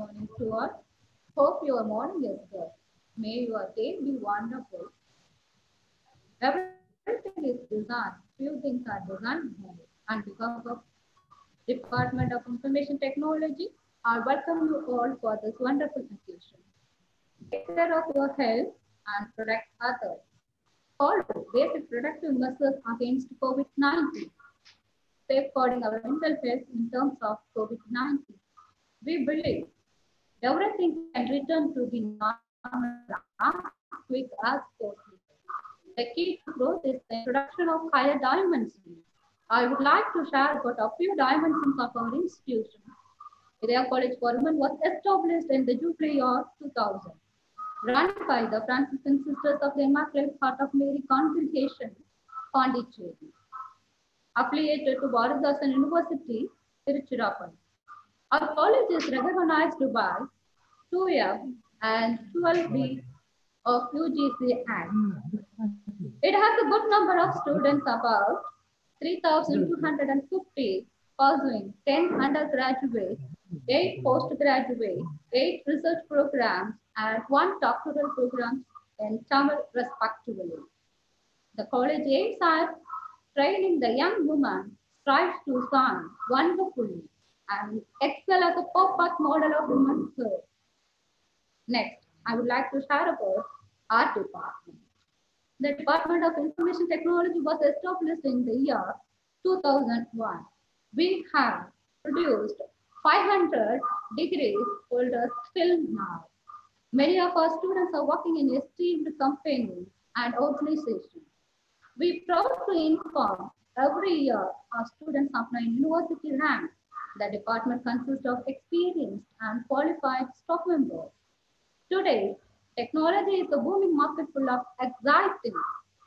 morning to all. Hope your morning is good. May your day be wonderful. Everything is designed. Few things are designed and because of Department of Information Technology, I welcome you all for this wonderful occasion. Take care of your health and protect others. Follow basic protective measures against COVID-19 safeguarding our mental health in terms of COVID-19. We believe everything can return to the normal as quick as possible. The key to growth is the introduction of higher dimensions. I would like to share about a few dimensions of our institution. Idhaya College for Women was established in the Jubilee year 2000, run by the Franciscan Sisters of the Immaculate Heart of Mary Congregation, Pondicherry affiliated to Bharathidasan University, Tiruchirappalli. Our college is recognized by 2F and 12B of UGC Act. It has a good number of students, about 3,250 pursuing 10 undergraduate, 8 postgraduate, 8 research programs, and 1 doctoral program in Tamil respectively. The college aims at training the young woman strives to sound wonderfully and excel as a perfect model of womanhood. Next, I would like to share about our department. The Department of Information Technology was established in the year 2001. We have produced 500 degrees holders till now. Many of our students are working in esteemed companies and organizations. We proud to inform every year our students apply university rank. The department consists of experienced and qualified staff members. Today, technology is a booming market full of exciting,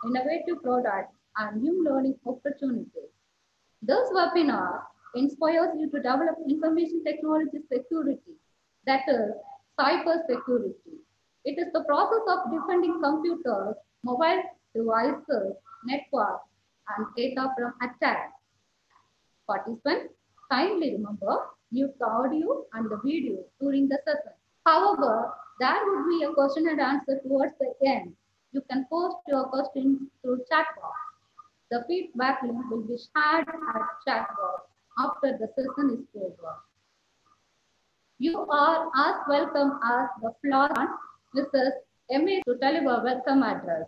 innovative products and new learning opportunities. This webinar inspires you to develop information technology security, that is, cyber security. It is the process of defending computers, mobile devices, networks, and data from attack. Participants, kindly remember, mute the audio and the video during the session. However, there would be a question and answer towards the end. You can post your questions through chat box. The feedback link will be shared at chat box after the session is over. You are as welcome as the floor Mrs. M.A. to deliver welcome address.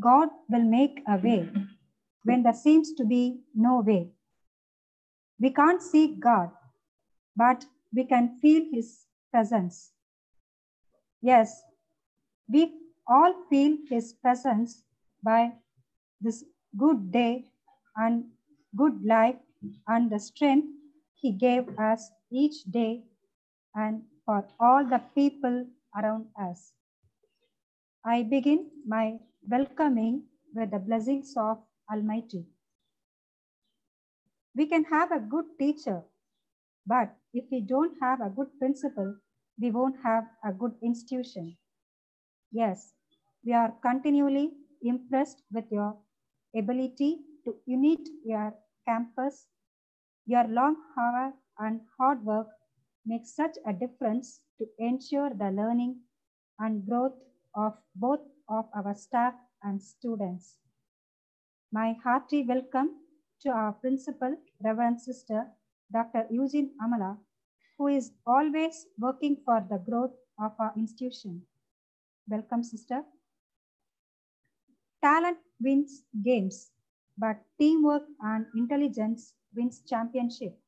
God will make a way when there seems to be no way. We can't see God, but we can feel His presence. Yes, we all feel His presence by this good day and good life and the strength He gave us each day and for all the people around us. I begin my welcoming with the blessings of Almighty. We can have a good teacher, but if we don't have a good principal, we won't have a good institution. Yes, we are continually impressed with your ability to unite your campus. Your long hour and hard work makes such a difference to ensure the learning and growth of both of our staff and students. My hearty welcome to our principal, Reverend Sister Dr. Eugene Amala, who is always working for the growth of our institution. Welcome, Sister. Talent wins games, but teamwork and intelligence wins championship.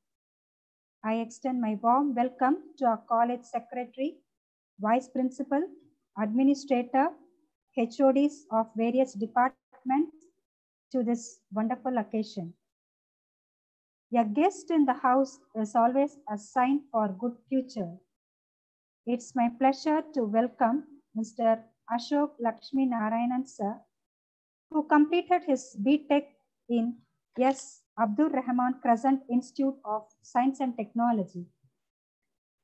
I extend my warm welcome to our college secretary, vice principal, administrator, HODs of various departments to this wonderful occasion. A guest in the house is always a sign for good future. It's my pleasure to welcome Mr. Ashok Lakshmi Narayanan sir, who completed his BTech in S. Abdul Rahman Crescent Institute of Science and Technology.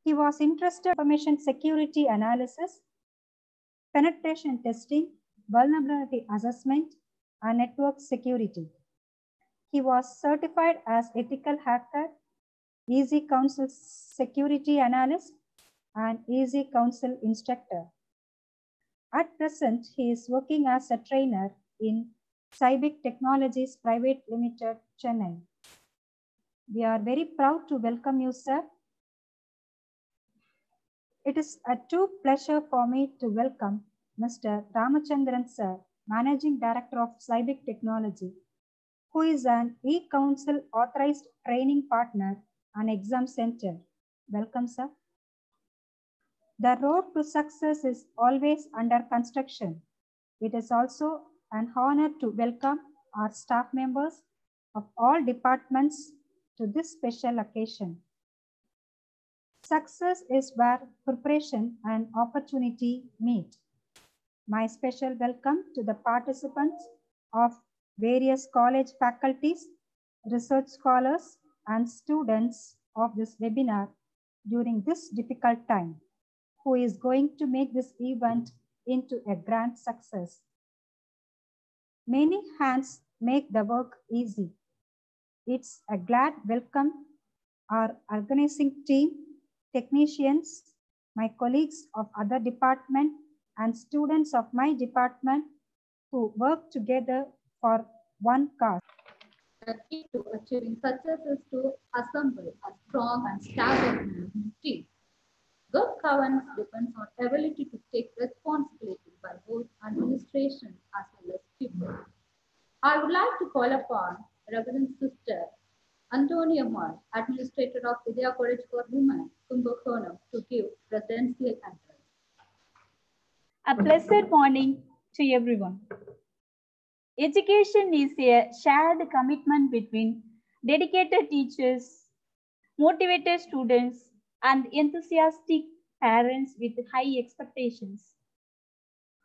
He was interested in information security analysis, penetration testing, vulnerability assessment, and network security. He was certified as ethical hacker, EC Council security analyst, and EC Council instructor. At present, he is working as a trainer in Cybic Technologies Private Limited, Chennai. We are very proud to welcome you, sir. It is a true pleasure for me to welcome Mr. Ramachandran, sir, Managing Director of Cybic Technology, who is an EC Council authorized training partner and exam center. Welcome, sir. The road to success is always under construction. It is also an honor to welcome our staff members of all departments to this special occasion. Success is where preparation and opportunity meet. My special welcome to the participants of various college faculties, research scholars, and students of this webinar during this difficult time, who is going to make this event into a grand success. Many hands make the work easy. It's a glad welcome our organizing team, technicians, my colleagues of other department and students of my department who work together for one cause. The key to achieving success is to assemble a strong and stable team. Good governance depends on ability to take responsibility by both administration as well as people. I would like to call upon Reverend Sister Antonia Moy, Administrator of Idhaya College for Women, Kumbakonam, to give presidential address. A blessed morning to everyone. Education is a shared commitment between dedicated teachers, motivated students, and enthusiastic parents with high expectations.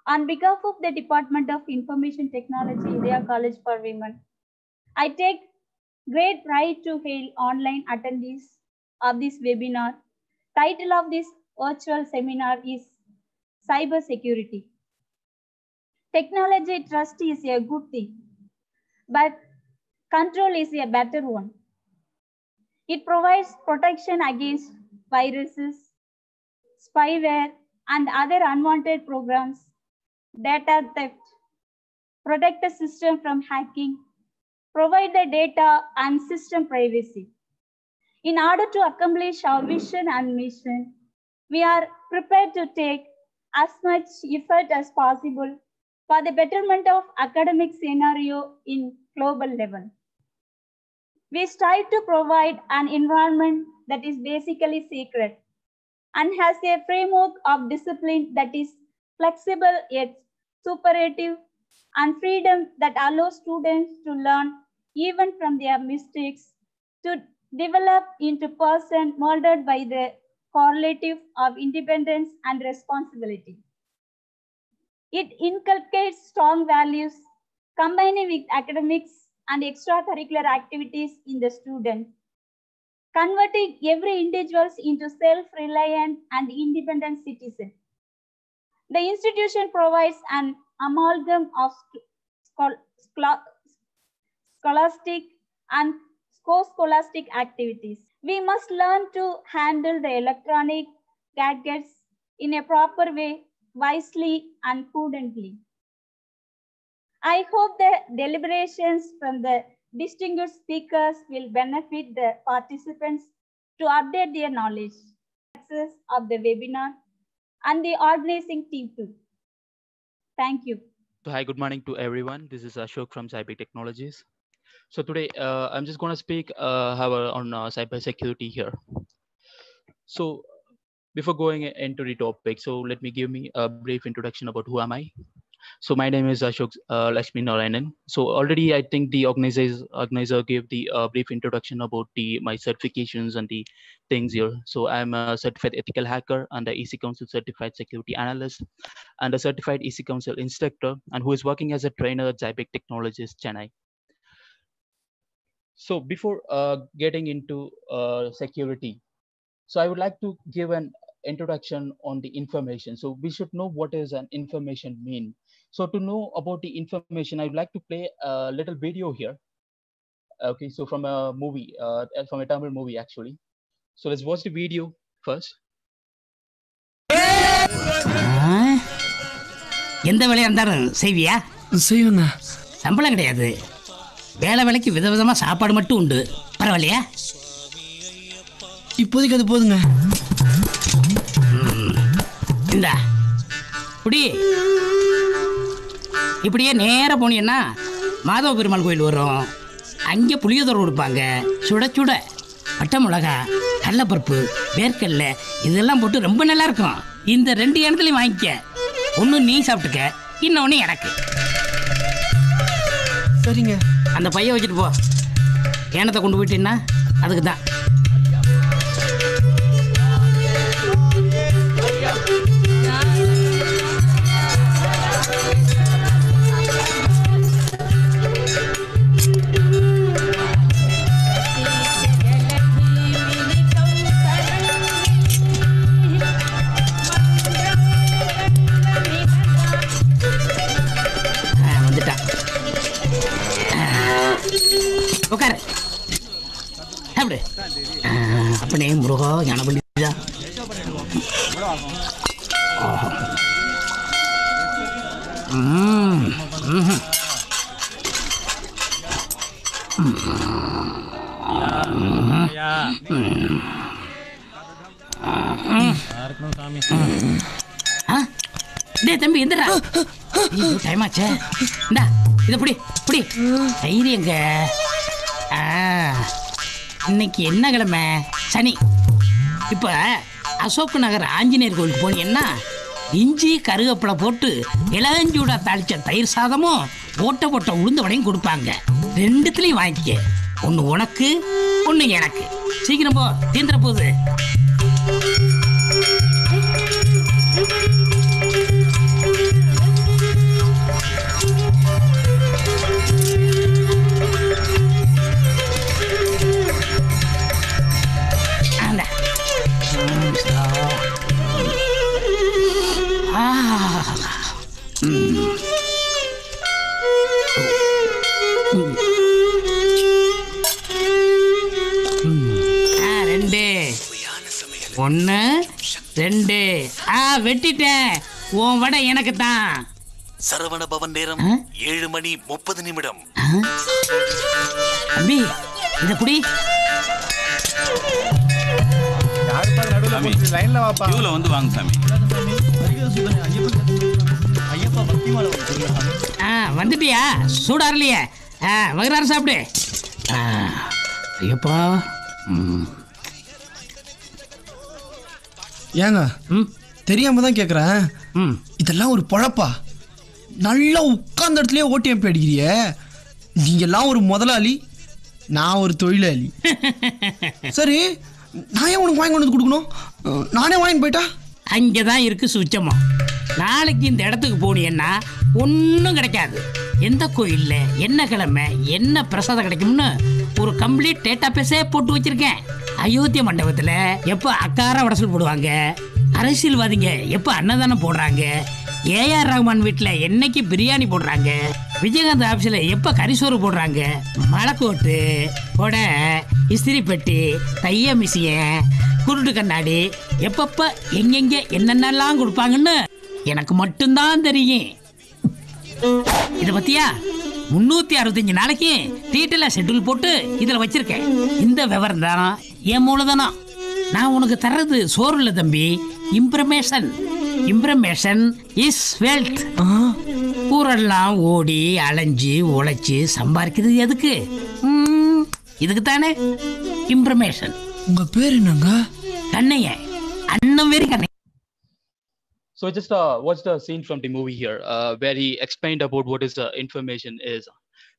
On behalf of the Department of Information Technology, Idhaya College for Women, I take great pride to hail online attendees of this webinar. Title of this virtual seminar is Cyber Security. Technology trust is a good thing, but control is a better one. It provides protection against viruses, spyware, and other unwanted programs, data theft, protect the system from hacking, provide the data and system privacy. In order to accomplish our vision and mission, we are prepared to take as much effort as possible for the betterment of academic scenario in global level. We strive to provide an environment that is basically sacred and has a framework of discipline that is flexible yet superative and freedom that allows students to learn even from their mistakes to develop into person molded by the correlative of independence and responsibility. It inculcates strong values, combining with academics and extracurricular activities in the student, converting every individual into self-reliant and independent citizen. The institution provides an amalgam of scholastic and co-scholastic activities. We must learn to handle the electronic gadgets in a proper way wisely and prudently. I hope the deliberations from the distinguished speakers will benefit the participants to update their knowledge access of the webinar and the organizing team too. Thank you. So hi, good morning to everyone. This is Ashok from Cyber Technologies. So today uh, I'm just going to speak uh, on uh, cyber security here. So before going into the topic, so let me give me a brief introduction about who am I. So my name is Ashok uh, Lakshmi Narayanan. So already I think the organizer, organizer gave the uh, brief introduction about the my certifications and the things here. So I'm a certified ethical hacker and the EC Council certified security analyst and a certified EC Council instructor and who is working as a trainer at Zybec Technologies, Chennai. So before uh, getting into uh, security, so I would like to give an introduction on the information. So we should know what is an information mean. So to know about the information, I'd like to play a little video here. Okay, so from a movie, uh, from a Tamil movie actually. So let's watch the video first. எந்த வேலையா இருந்தாலும் செய்வியா செய்வேண்ணா சம்பளம் கிடையாது வேலை வேலைக்கு விதவிதமா சாப்பாடு மட்டும் உண்டு பரவாயில்லையா இப்போதைக்கு அது போதுங்க இந்தா இப்படி இப்படியே நேரா போனீங்கன்னா மாதவ பெருமாள் கோயில் வரும். அங்கே புளியோதரை கொடுப்பாங்க. சுட சுட பட்டை மிளகா கடலைப்பருப்பு வேர்க்கடல இதெல்லாம் போட்டு ரொம்ப நல்லா இருக்கும். இந்த ரெண்டு இடத்துலையும் வாங்கிக்க. ஒன்று நீ சாப்பிட்டுக்க இன்னொன்று எனக்கு. சரிங்க. அந்த பைய வச்சுட்டு போ. ஏனத்தை கொண்டு போயிட்டீங்கன்னா அதுக்கு தான் உட்கார. அப்படி அப்பனே முருகா ஞானபள்ளிதா டே தம்பி எந்திரா. டைம் ஆச்சே. இந்தா இதை புடி புடி. தைரியங்க. இன்னைக்கு என்ன கிழமை? சனி. இப்போ அசோக் நகர் ஆஞ்சநேயர் கோயிலுக்கு போனீங்கன்னா இஞ்சி கருவேப்பிலை போட்டு இளஞ்சூடா தாளிச்ச தயிர் சாதமும் ஓட்ட போட்ட உளுந்த வடையும் கொடுப்பாங்க. ரெண்டுத்துலையும் வாங்கிக்க. ஒன்று உனக்கு ஒன்று எனக்கு. சீக்கிரம் போ. தீந்துற போகுது ரெண்டு. ஆ வெட்டிட்டேன். உன் வடை எனக்கு தான் சரவண பவன் நேரம்? ஏழு மணி முப்பது நிமிடம். தம்பி இதை குடி. கியூல வந்து வாங்க சாமி. ஆ வந்துட்டியா? சூடாரலையே ஆ வகுறாரு சாப்பிடு. ஐயப்பா. ம். ஏங்க? ம். தெரியாம தான் கேட்குறேன் ம். இதெல்லாம் ஒரு பொழப்பா? நல்லா உட்கார்ந்த இடத்துலயே ஓட்டியம் அடிக்கிறியே? நீங்கெல்லாம் ஒரு முதலாளி நான் ஒரு தொழிலாளி. சரி நான் ஏன் உனக்கு வாங்கி கொண்டு வந்து கொடுக்கணும்? நானே வாங்கிட்டு போயிட்டா? அங்கே தான் இருக்கு சுச்சமம் நாளைக்கு இந்த இடத்துக்கு போனீங்கன்னா ஒன்றும் கிடைக்காது. எந்த கோயிலில் என்ன கிழமை என்ன பிரசாதம் கிடைக்கும்னு ஒரு கம்ப்ளீட் டேட்டா பேஸே போட்டு வச்சிருக்கேன். அயோத்திய மண்டபத்தில் எப்போ அக்கார உடசல் போடுவாங்க? அரசியல்வாதிங்க எப்போ அன்னதானம் போடுறாங்க? ஏஆர் ரஹ்மான் வீட்டில் என்னைக்கு பிரியாணி போடுறாங்க? விஜயகாந்த் ஆஃபீஸில் எப்போ கரிசோறு போடுறாங்க? மலைக்கோட்டு கொடை இஸ்திரி பெட்டி தைய மிசிய குருட்டு கண்ணாடி எப்பப்ப எங்கெங்க என்னென்னலாம் கொடுப்பாங்கன்னு எனக்கு மட்டும்தான் தெரியும். இதை பத்தியா? முன்னூத்தி அறுபத்தஞ்சு நாளைக்கு டீட்டெயிலாக ஷெட்யூல் போட்டு இதில் வச்சிருக்கேன். இந்த விவரம் தான். என் மூலதனம் நான் உனக்கு தர்றது சோறு இல்லை தம்பி இம்ப்ரமேஷன் இம்ப்ரமேஷன் இஸ் வெல்த் ஊரெல்லாம் ஓடி அலைஞ்சு உழைச்சி சம்பாதிக்கிறது எதுக்கு? ம், இதுக்கு தானே இம்ப்ரமேஷன் உங்க பேர் என்னங்க? கண்ணையன் அண்ணன் வேறு கண்ணை. So I just uh, watched a scene from the movie here uh, where he explained about what is uh, information is.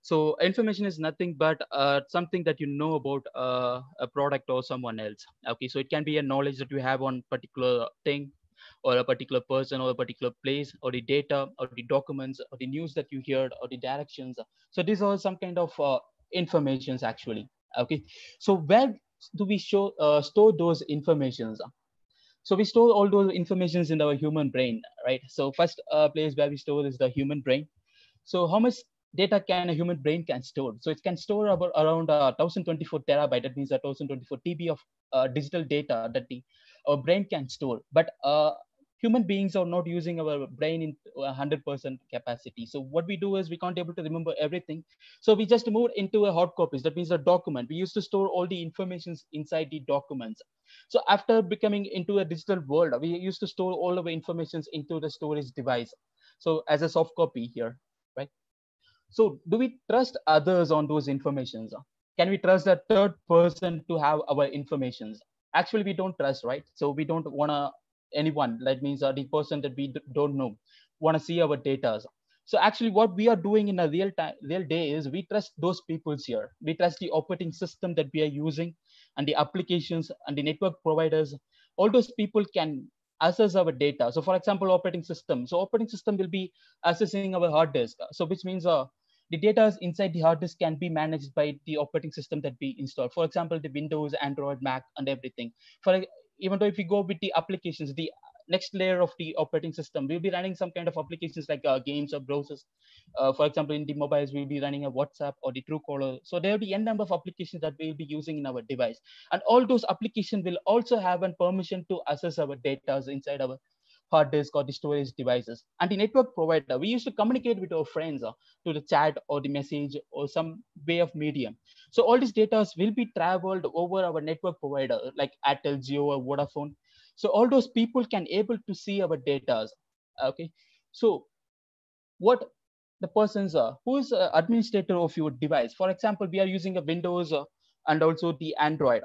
So information is nothing but uh, something that you know about uh, a product or someone else. Okay, so it can be a knowledge that you have on particular thing or a particular person or a particular place or the data or the documents or the news that you heard or the directions. So these are some kind of uh, informations actually. Okay, so where do we show uh, store those informations? So we store all those informations in our human brain, right? So first uh, place where we store is the human brain. So how much data can a human brain can store? So it can store about around uh, 1024 terabyte. That means 1024 TB of uh, digital data that the our brain can store. But uh, human beings are not using our brain in 100% capacity. So what we do is we can't able to remember everything. So we just move into a hard copies. That means a document. We used to store all the informations inside the documents. So after becoming into a digital world, we used to store all of the informations into the storage device. So as a soft copy here? So do we trust others on those informations? Can we trust a third person to have our informations? Actually, we don't trust, right? So we don't want to anyone that means uh, the person that we don't know want to see our data so actually what we are doing in a real time real day is we trust those peoples here we trust the operating system that we are using and the applications and the network providers all those people can access our data so for example operating system so operating system will be accessing our hard disk so which means uh, the data inside the hard disk can be managed by the operating system that we install for example the windows android mac and everything for even though if we go with the applications, the next layer of the operating system, we'll be running some kind of applications like uh, games or browsers. Uh, for example, in the mobiles, we'll be running a WhatsApp or the Truecaller. So there will be n number of applications that we'll be using in our device. And all those applications will also have a permission to access our data inside our hard disk or the storage devices. And the network provider, we used to communicate with our friends uh, to the chat or the message or some way of medium. So all these data will be traveled over our network provider like Airtel, Jio, or Vodafone. So all those people can able to see our data. Okay. So what the persons are, who is uh, administrator of your device? For example, we are using a Windows uh, and also the Android.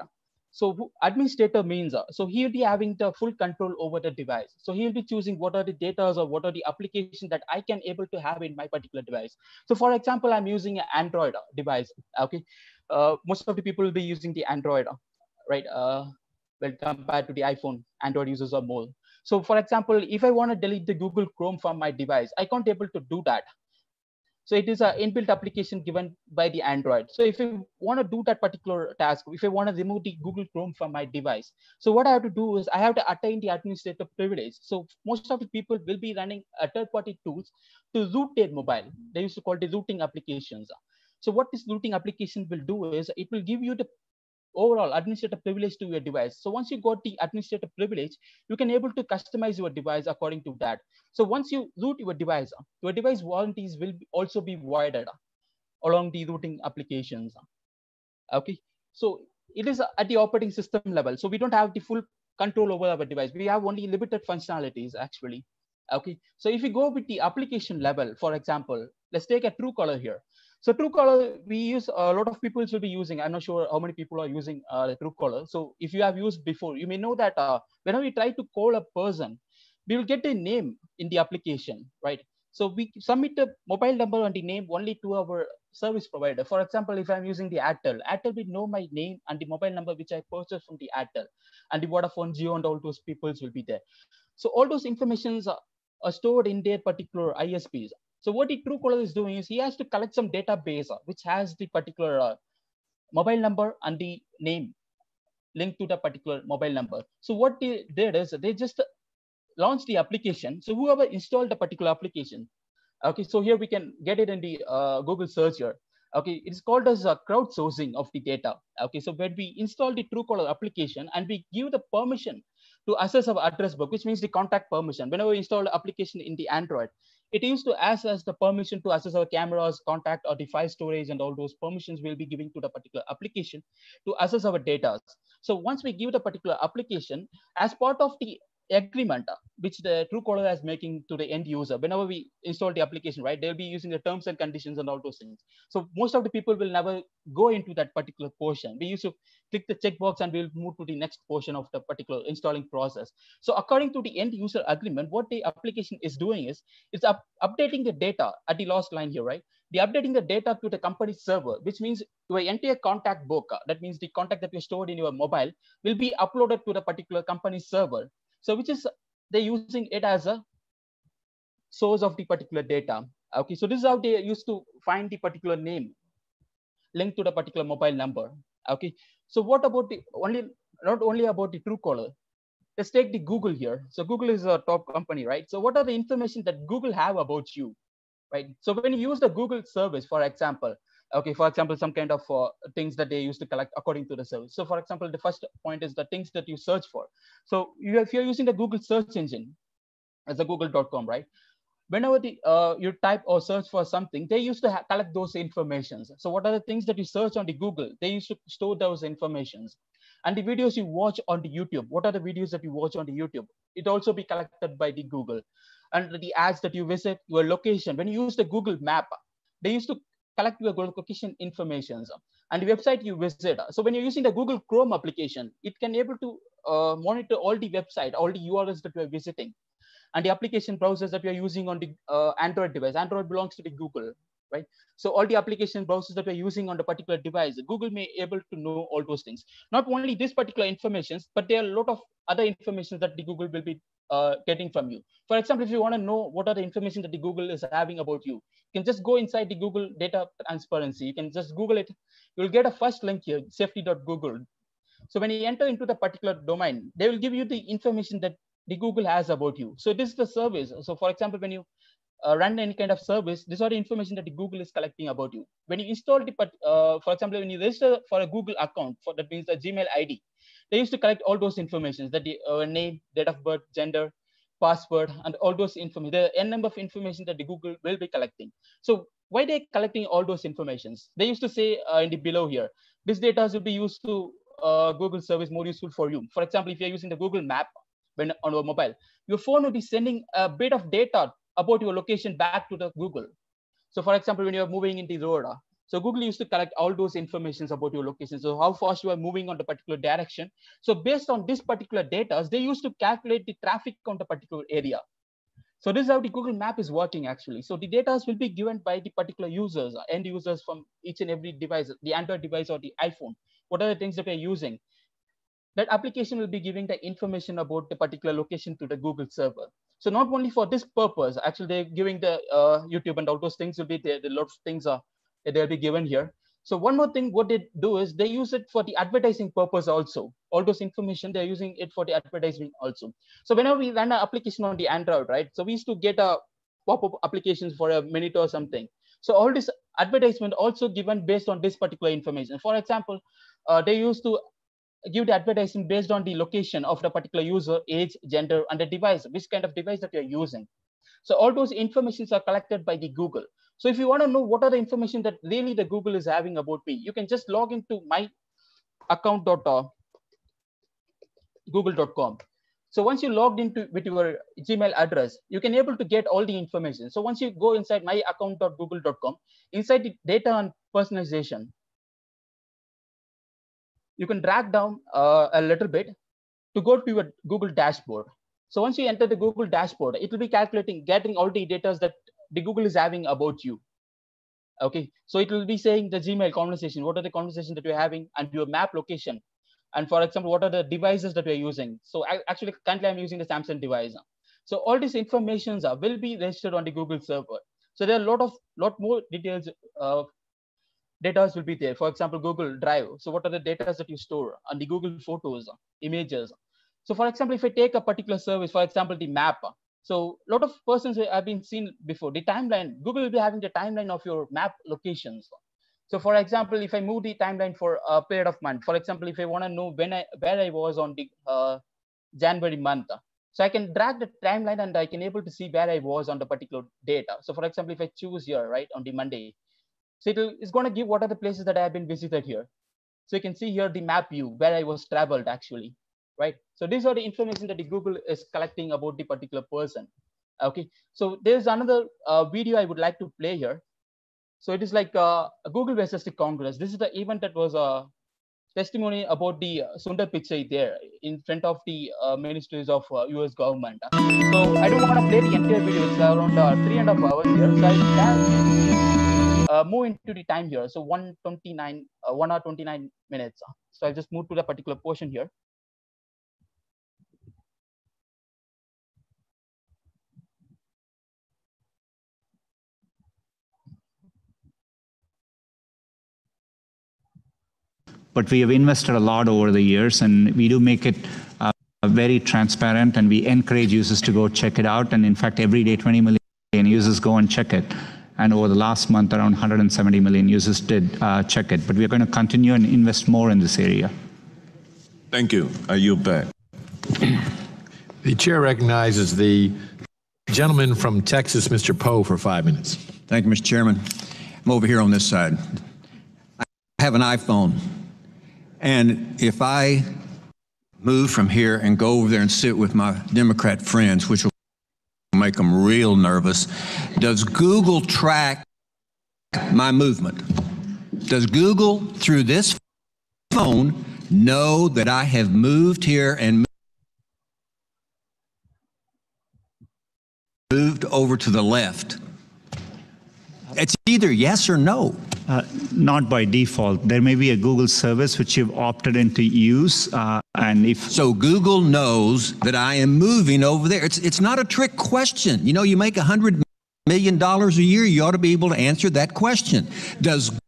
So administrator means, uh, so he'll be having the full control over the device. So he'll be choosing what are the data or what are the applications that I can able to have in my particular device. So for example, I'm using an Android device. Okay. Uh, most of the people will be using the Android, right? Uh, well, compared to the iPhone, Android users are more. So for example, if I want to delete the Google Chrome from my device, I can't able to do that so it is an inbuilt application given by the Android. So if you want to do that particular task, if I want to remove the Google Chrome from my device, so what I have to do is I have to attain the administrative privilege. So most of the people will be running a third-party tools to root their mobile. They used to call the rooting applications. So what this rooting application will do is it will give you the overall administrative privilege to your device. So once you got the administrative privilege, you can able to customize your device according to that. So once you root your device, your device warranties will also be voided along the rooting applications. Okay, so it is at the operating system level. So we don't have the full control over our device. We have only limited functionalities actually. Okay, so if we go with the application level, for example, let's take a Truecaller here. So Truecaller, we use a lot of people should be using. I'm not sure how many people are using uh, Truecaller. So if you have used before, you may know that uh, whenever we try to call a person, we will get a name in the application, right? So we submit a mobile number and the name only to our service provider. For example, if I'm using the Airtel, Airtel will know my name and the mobile number which I purchased from the Airtel, and the Vodafone, Jio, and all those peoples will be there. So all those informations are, are stored in their particular ISPs. So what the Truecaller is doing is he has to collect some database uh, which has the particular uh, mobile number and the name linked to the particular mobile number. So what they did is they just launched the application. So whoever installed the particular application, okay, so here we can get it in the uh, Google search here. Okay, it's called as a crowdsourcing of the data. Okay, so when we install the Truecaller application and we give the permission to access our address book, which means the contact permission. Whenever we install the application in the Android, it used to ask us the permission to access our cameras, contact, or file storage, and all those permissions we'll be giving to the particular application to access our data. So once we give the particular application, as part of the agreement uh, which the Truecaller is making to the end user. Whenever we install the application, right, they'll be using the terms and conditions and all those things. So most of the people will never go into that particular portion. We used to click the checkbox and we'll move to the next portion of the particular installing process. So according to the end user agreement, what the application is doing is it's up, updating the data at the last line here, right? The updating the data to the company server, which means your entire contact book, uh, that means the contact that you stored in your mobile will be uploaded to the particular company server so which is they're using it as a source of the particular data. Okay, so this is how they used to find the particular name linked to the particular mobile number. Okay, so what about the only not only about the true Truecaller, let's take the Google here. So Google is a top company, right? So what are the information that Google have about you, right? So when you use the Google service, for example, okay, for example, some kind of uh, things that they used to collect according to the service. So for example, the first point is the things that you search for. So you, if you're using the Google search engine as a google.com, right? Whenever the, uh, you type or search for something, they used to collect those informations. So what are the things that you search on the Google? They used to store those informations and the videos you watch on the youtube what are the videos that you watch on the youtube it also be collected by the google and the ads that you visit your location when you use the google map they used to collect your location informations and the website you visit. So when you're using the google chrome application it can able to uh, monitor all the website all the urls that you're visiting and the application browsers that you're using on the uh, android device. Android belongs to the google right? So all the application browsers that we're using on the particular device google may able to know all those things. Not only this particular informations but there are a lot of other information that the google will be uh, getting from you. For example if you want to know what are the information that the google is having about you you can just go inside the google data transparency. You can just google it. You'll get a first link here safety.google so when you enter into the particular domain they will give you the information that the google has about you. So this is the service. So for example when you uh, run any kind of service, these are the information that the Google is collecting about you. When you install the, uh, for example, when you register for a Google account, for that means the Gmail ID, they used to collect all those informations that the uh, name, date of birth, gender, password, and all those information. Are n number of information that the Google will be collecting. So why they collecting all those informations? They used to say uh, in the below here, this data will be used to uh, Google service more useful for you. For example, if you're using the Google map when on your mobile, your phone will be sending a bit of data about your location back to the Google. So for example, when you're moving in the road, so Google used to collect all those informations about your location. So how fast you are moving on the particular direction. So based on this particular data, they used to calculate the traffic on the particular area. So this is how the Google map is working actually. So the data will be given by the particular users, end users from each and every device, the Android device or the iPhone. What are the things that we're using? That application will be giving the information about the particular location to the Google server. So not only for this purpose, actually they're giving the uh, YouTube and all those things will be there. A lot of things are they'll be given here. So one more thing, what they do is they use it for the advertising purpose also. All those information, they're using it for the advertising also. So whenever we run an application on the Android, right? So we used to get a pop-up applications for a minute or something. So all this advertisement also given based on this particular information. For example, uh, they used to give the advertising based on the location of the particular user, age, gender, and the device, which kind of device that you're using. So all those informations are collected by the Google. So if you want to know what are the information that really the Google is having about me, you can just log into my account.google.com. So once you logged into with your Gmail address, you can able to get all the information. So once you go inside my account.google.com, inside the data and personalization, you can drag down uh, a little bit to go to your Google dashboard. So once you enter the Google dashboard, it will be calculating, gathering all the data that the Google is having about you. Okay, so it will be saying the Gmail conversation, what are the conversations that you're having and your map location. And for example, what are the devices that we're using? So I, actually, currently I'm using the Samsung device. So all these informations are, will be registered on the Google server. So there are a lot of lot more details uh, data will be there. For example, Google Drive. So what are the data that you store on the Google Photos, images? So for example, if I take a particular service, for example, the map. So a lot of persons have been seen before. The timeline, Google will be having the timeline of your map locations. So for example, if I move the timeline for a period of month, for example, if I want to know when I where I was on the uh, January month, so I can drag the timeline and I can able to see where I was on the particular data. So for example, if I choose here, right, on the Monday, so it is going to give what are the places that I have been visited here. So you can see here the map view where I was traveled actually, right? So these are the information that the Google is collecting about the particular person. Okay, so there's another uh, video I would like to play here. So it is like uh, Google versus the Congress. This is the event that was a testimony about the uh, Sundar Pichai there in front of the uh, ministries of US government. So I don't want to play the entire video. It's around uh, three and a half hours here. So I can uh, move into the time here. So 129, uh, 1 hour 29 minutes. So I'll just move to the particular portion here. But we have invested a lot over the years and we do make it uh, very transparent and we encourage users to go check it out. And in fact, every day 20 million users go and check it. And over the last month, around 170 million users did uh, check it. But we're going to continue and invest more in this area. Thank you. Are you back. The chair recognizes the gentleman from Texas, Mr. Poe, for five minutes. Thank you, Mr. Chairman. I'm over here on this side. I have an iPhone. And if I move from here and go over there and sit with my Democrat friends, which will make them real nervous, does Google track my movement? Does Google, through this phone, know that I have moved here and moved over to the left? It's either yes or no. Uh, not by default. There may be a Google service which you've opted into use, uh, and if so, Google knows that I am moving over there. It's it's not a trick question. You know, you make a hundred million dollars a year, you ought to be able to answer that question. Does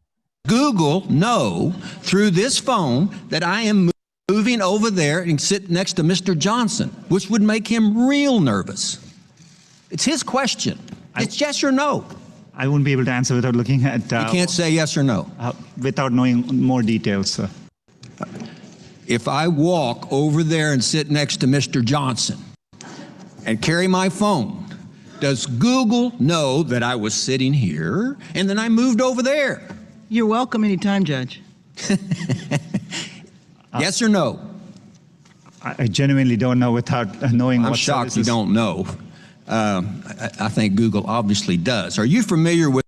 Google know through this phone that I am moving over there and sit next to Mr. Johnson, which would make him real nervous? It's his question. It's yes or no. I wouldn't be able to answer without looking at. Uh, you can't say yes or no. Uh, without knowing more details, sir. If I walk over there and sit next to Mr. Johnson and carry my phone, does Google know that I was sitting here and then I moved over there? You're welcome anytime, Judge. yes or no? I genuinely don't know without knowing I'm what shocked you don't know. Um, I, think Google obviously does. Are you familiar with?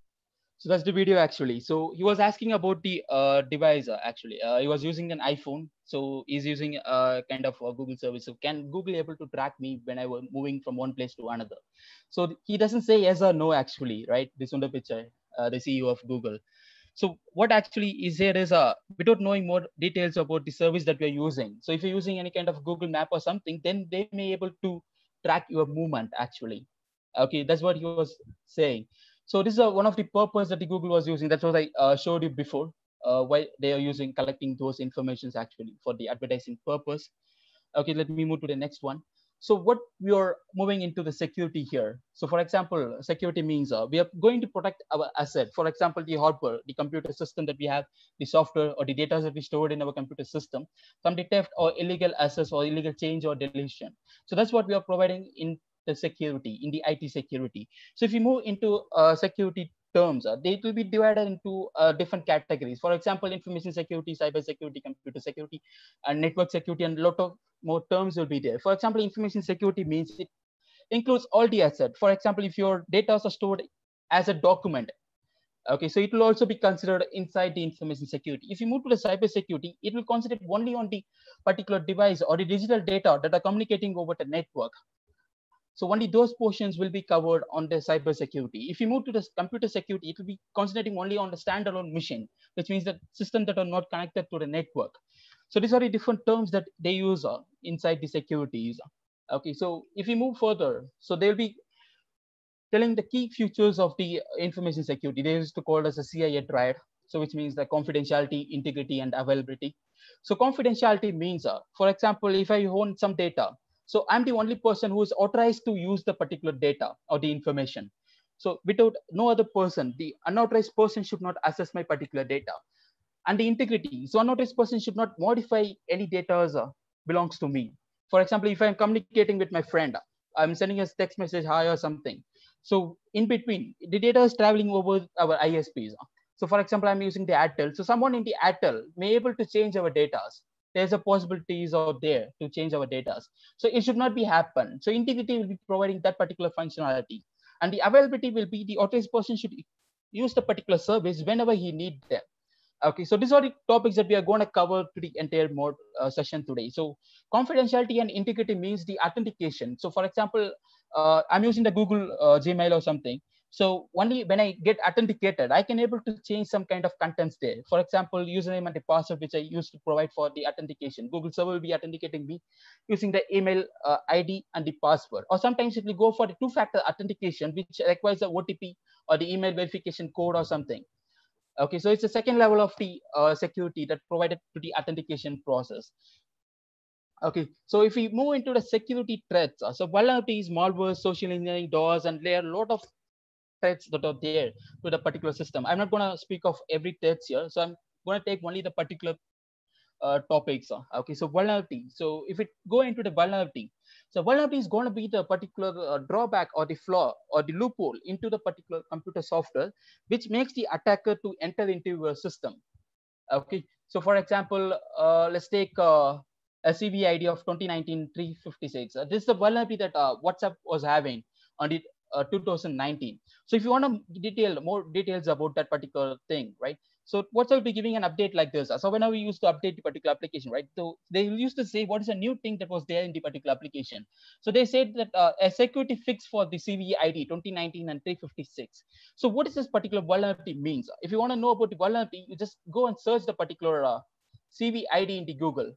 So that's the video actually. So he was asking about the uh, device uh, actually. Uh, he was using an iPhone. So he's using a kind of a Google service. So can Google able to track me when I was moving from one place to another? So he doesn't say yes or no actually, right? Sundar Pichai, uh, the CEO of Google. So what actually is here is uh, without knowing more details about the service that we're using. So if you're using any kind of Google map or something, then they may able to track your movement actually. Okay, that's what he was saying. So this is uh, one of the purpose that the Google was using. That's what I uh, showed you before. Uh, why they are using collecting those informations actually for the advertising purpose. Okay, let me move to the next one. So what we are moving into the security here. So for example, security means uh, we are going to protect our asset. For example, the hardware, the computer system that we have, the software or the data that we stored in our computer system from the theft or illegal access or illegal change or deletion. So that's what we are providing in the security, in the IT security. So if you move into uh, security terms, uh, they will be divided into uh, different categories. For example, information security, cyber security, computer security, and network security, and a lot of more terms will be there. For example, information security means it includes all the assets. For example, if your data are stored as a document, okay, so it will also be considered inside the information security. If you move to the cyber security, it will concentrate only on the particular device or the digital data that are communicating over the network. So only those portions will be covered on the cyber security. If you move to the computer security, it will be concentrating only on the standalone machine, which means that systems that are not connected to the network. So these are the different terms that they use uh, inside the securities. Okay, so if you move further, so they'll be telling the key features of the information security. They used to call as a CIA triad. So which means the confidentiality, integrity, and availability. So confidentiality means, uh, for example, if I own some data, so I'm the only person who is authorized to use the particular data or the information. So without no other person, the unauthorized person should not access my particular data. And the integrity, so unauthorized person should not modify any data as belongs to me. For example, if I'm communicating with my friend, I'm sending a text message, hi or something. So in between, the data is traveling over our ISPs. So for example, I'm using the Airtel. So someone in the Airtel may able to change our data. There's a possibilities out there to change our data. So it should not be happen. So integrity will be providing that particular functionality. And the availability will be the authorized person should use the particular service whenever he need them. Okay, so these are the topics that we are going to cover to the entire mode uh, session today. So confidentiality and integrity means the authentication. So for example, uh, I'm using the Google uh, Gmail or something. So only when I get authenticated, I can able to change some kind of contents there. For example, username and the password, which I used to provide for the authentication. Google server will be authenticating me using the email uh, ID and the password. Or sometimes it will go for the two-factor authentication, which requires a OTP or the email verification code or something. Okay, so it's the second level of the uh, security that provided to the authentication process. Okay, so if we move into the security threats, uh, so vulnerabilities, malware, social engineering, DOS, and there are a lot of threats that are there to the particular system. I'm not going to speak of every threats here, so I'm going to take only the particular uh, topics. Uh, okay, so vulnerability. So if it go into the vulnerability, so vulnerability is going to be the particular uh, drawback or the flaw or the loophole into the particular computer software, which makes the attacker to enter into your system. Okay, so for example, uh, let's take uh, a CVID of 2019-356. Uh, this is the vulnerability that uh, WhatsApp was having on the uh, 2019. So if you want to detail more details about that particular thing, right? So WhatsApp will be giving an update like this. So whenever we used to update the particular application, right? So they used to say what is a new thing that was there in the particular application. So they said that uh, a security fix for the CVE ID 2019 and 356. So what does this particular vulnerability means? If you want to know about the vulnerability, you just go and search the particular uh, CVE ID in the Google.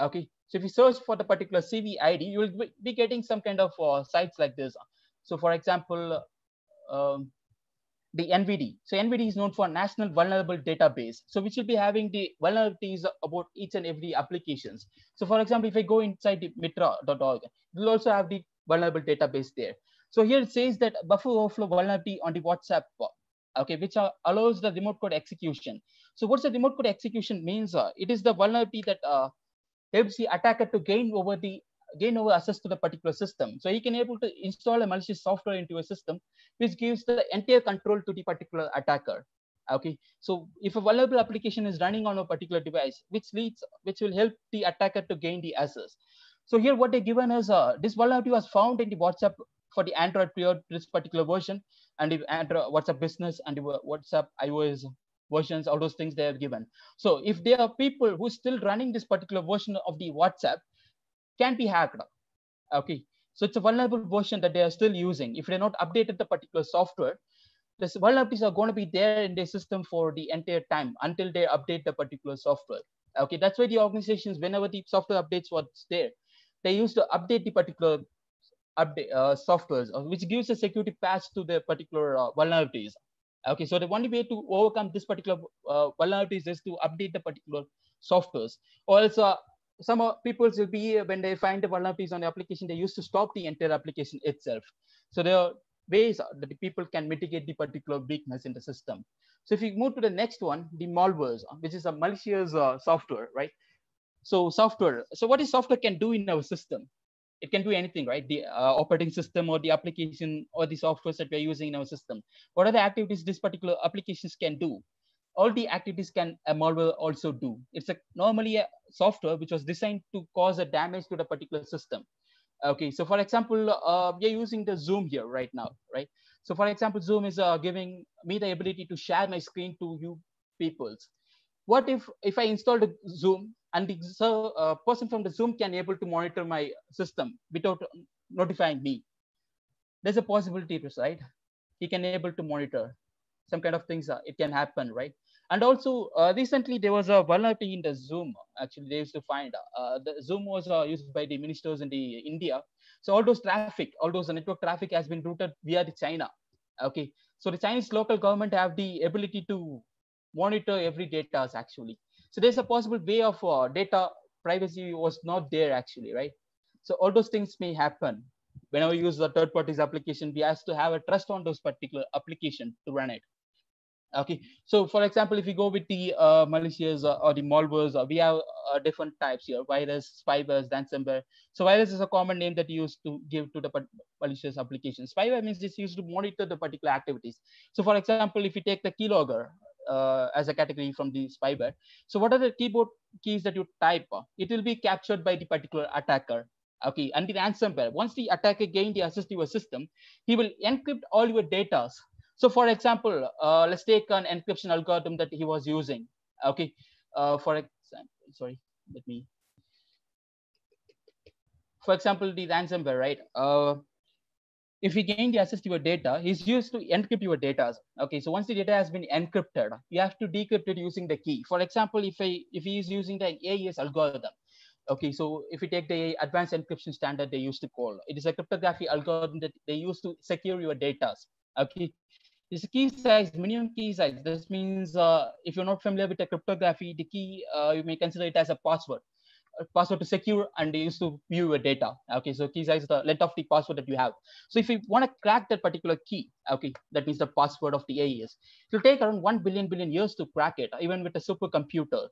Okay, so if you search for the particular CVE ID, you will be getting some kind of uh, sites like this. So for example, um, the NVD. So NVD is known for National Vulnerable Database. So we should be having the vulnerabilities about each and every applications. So for example, if I go inside the mitre.org, we'll also have the vulnerable database there. So here it says that buffer overflow vulnerability on the WhatsApp, okay, which are, allows the remote code execution. So what's the remote code execution means? Uh, it is the vulnerability that uh, helps the attacker to gain over the gain over access to the particular system. So he can able to install a malicious software into a system, which gives the entire control to the particular attacker. Okay, so if a vulnerable application is running on a particular device, which leads, which will help the attacker to gain the access. So here, what they given is uh, this vulnerability was found in the WhatsApp for the Android period, this particular version, and the Android WhatsApp Business and the WhatsApp iOS versions, all those things they have given. So if there are people who still running this particular version of the WhatsApp, can be hacked. Okay, so it's a vulnerable version that they are still using. If they're not updated the particular software, the vulnerabilities are going to be there in their system for the entire time until they update the particular software. Okay, that's why the organizations, whenever the software updates what's there, they used to update the particular update uh, softwares, which gives a security patch to the particular uh, vulnerabilities. Okay, so the only way to overcome this particular uh, vulnerabilities is to update the particular softwares, or else uh, some people will be when they find the vulnerabilities on the application, they used to stop the entire application itself. So there are ways that the people can mitigate the particular weakness in the system. So if you move to the next one, the malwares, which is a malicious uh, software, right? So software. So what is software can do in our system? It can do anything, right? The uh, operating system or the application or the softwares that we're using in our system. What are the activities this particular applications can do? All the activities can a malware also do. It's a normally a software which was designed to cause a damage to the particular system. Okay, so for example, uh, we are using the Zoom here right now, right? So for example, Zoom is uh, giving me the ability to share my screen to you peoples. What if if I the Zoom and the uh, person from the Zoom can able to monitor my system without notifying me? There's a possibility, right? He can able to monitor some kind of things. Uh, it can happen, right? And also, uh, recently there was a vulnerability in the Zoom. Actually, they used to find uh, the Zoom was uh, used by the ministers in the India. So all those traffic, all those network traffic has been routed via the China. Okay, so the Chinese local government have the ability to monitor every data actually. So there's a possible way of uh, data privacy was not there actually, right? So all those things may happen. Whenever you use the third parties application, we have to have a trust on those particular application to run it. Okay, so for example, if you go with the uh, malicious uh, or the malwares, uh, we have uh, different types here: virus, spyware, ransomware. So virus is a common name that you use to give to the malicious application. Spyware means it's used to monitor the particular activities. So for example, if you take the keylogger uh, as a category from the spyware, so what are the keyboard keys that you type? It will be captured by the particular attacker. Okay, and the ransomware. Once the attacker gained the access to your system, he will encrypt all your data so for example, uh, let's take an encryption algorithm that he was using. Okay, uh, for example, sorry, let me. For example, the ransomware, right? Uh, if he gained the access to your data, he's used to encrypt your data. Okay, so once the data has been encrypted, you have to decrypt it using the key. For example, if I, if he is using the AES algorithm, okay, so if you take the advanced encryption standard they used to call, it is a cryptography algorithm that they use to secure your data. Okay, this key size, minimum key size. This means uh, if you're not familiar with the cryptography, the key, uh, you may consider it as a password. password to secure and used to view your data. Okay, so key size is the length of the password that you have. So if you want to crack that particular key, okay, that means the password of the AES, it will take around 1 billion billion years to crack it, even with a supercomputer.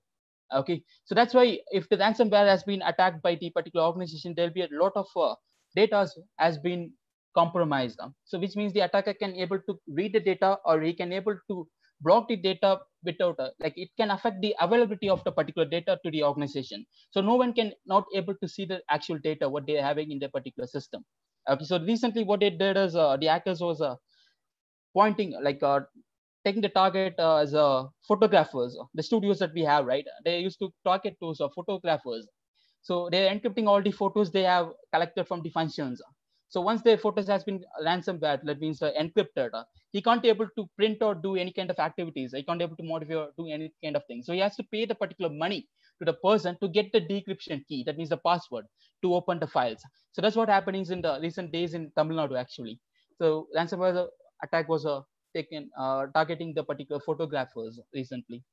Okay, so that's why if the ransomware has been attacked by the particular organization, there'll be a lot of uh, data has been compromised. So which means the attacker can able to read the data or he can able to block the data without a, like it can affect the availability of the particular data to the organization. So no one can not able to see the actual data what they're having in their particular system. Okay, so recently what they did is uh, the hackers was uh, pointing like uh, taking the target uh, as uh, photographers, the studios that we have, right? They used to target those uh, photographers. So they're encrypting all the photos they have collected from the functions. So once their photos has been ransomware, that means uh, encrypted, uh, he can't be able to print or do any kind of activities. He can't be able to modify or do any kind of thing. So he has to pay the particular money to the person to get the decryption key. That means the password to open the files. So that's what happenings in the recent days in Tamil Nadu actually. So ransomware attack was uh, taken uh, targeting the particular photographers recently.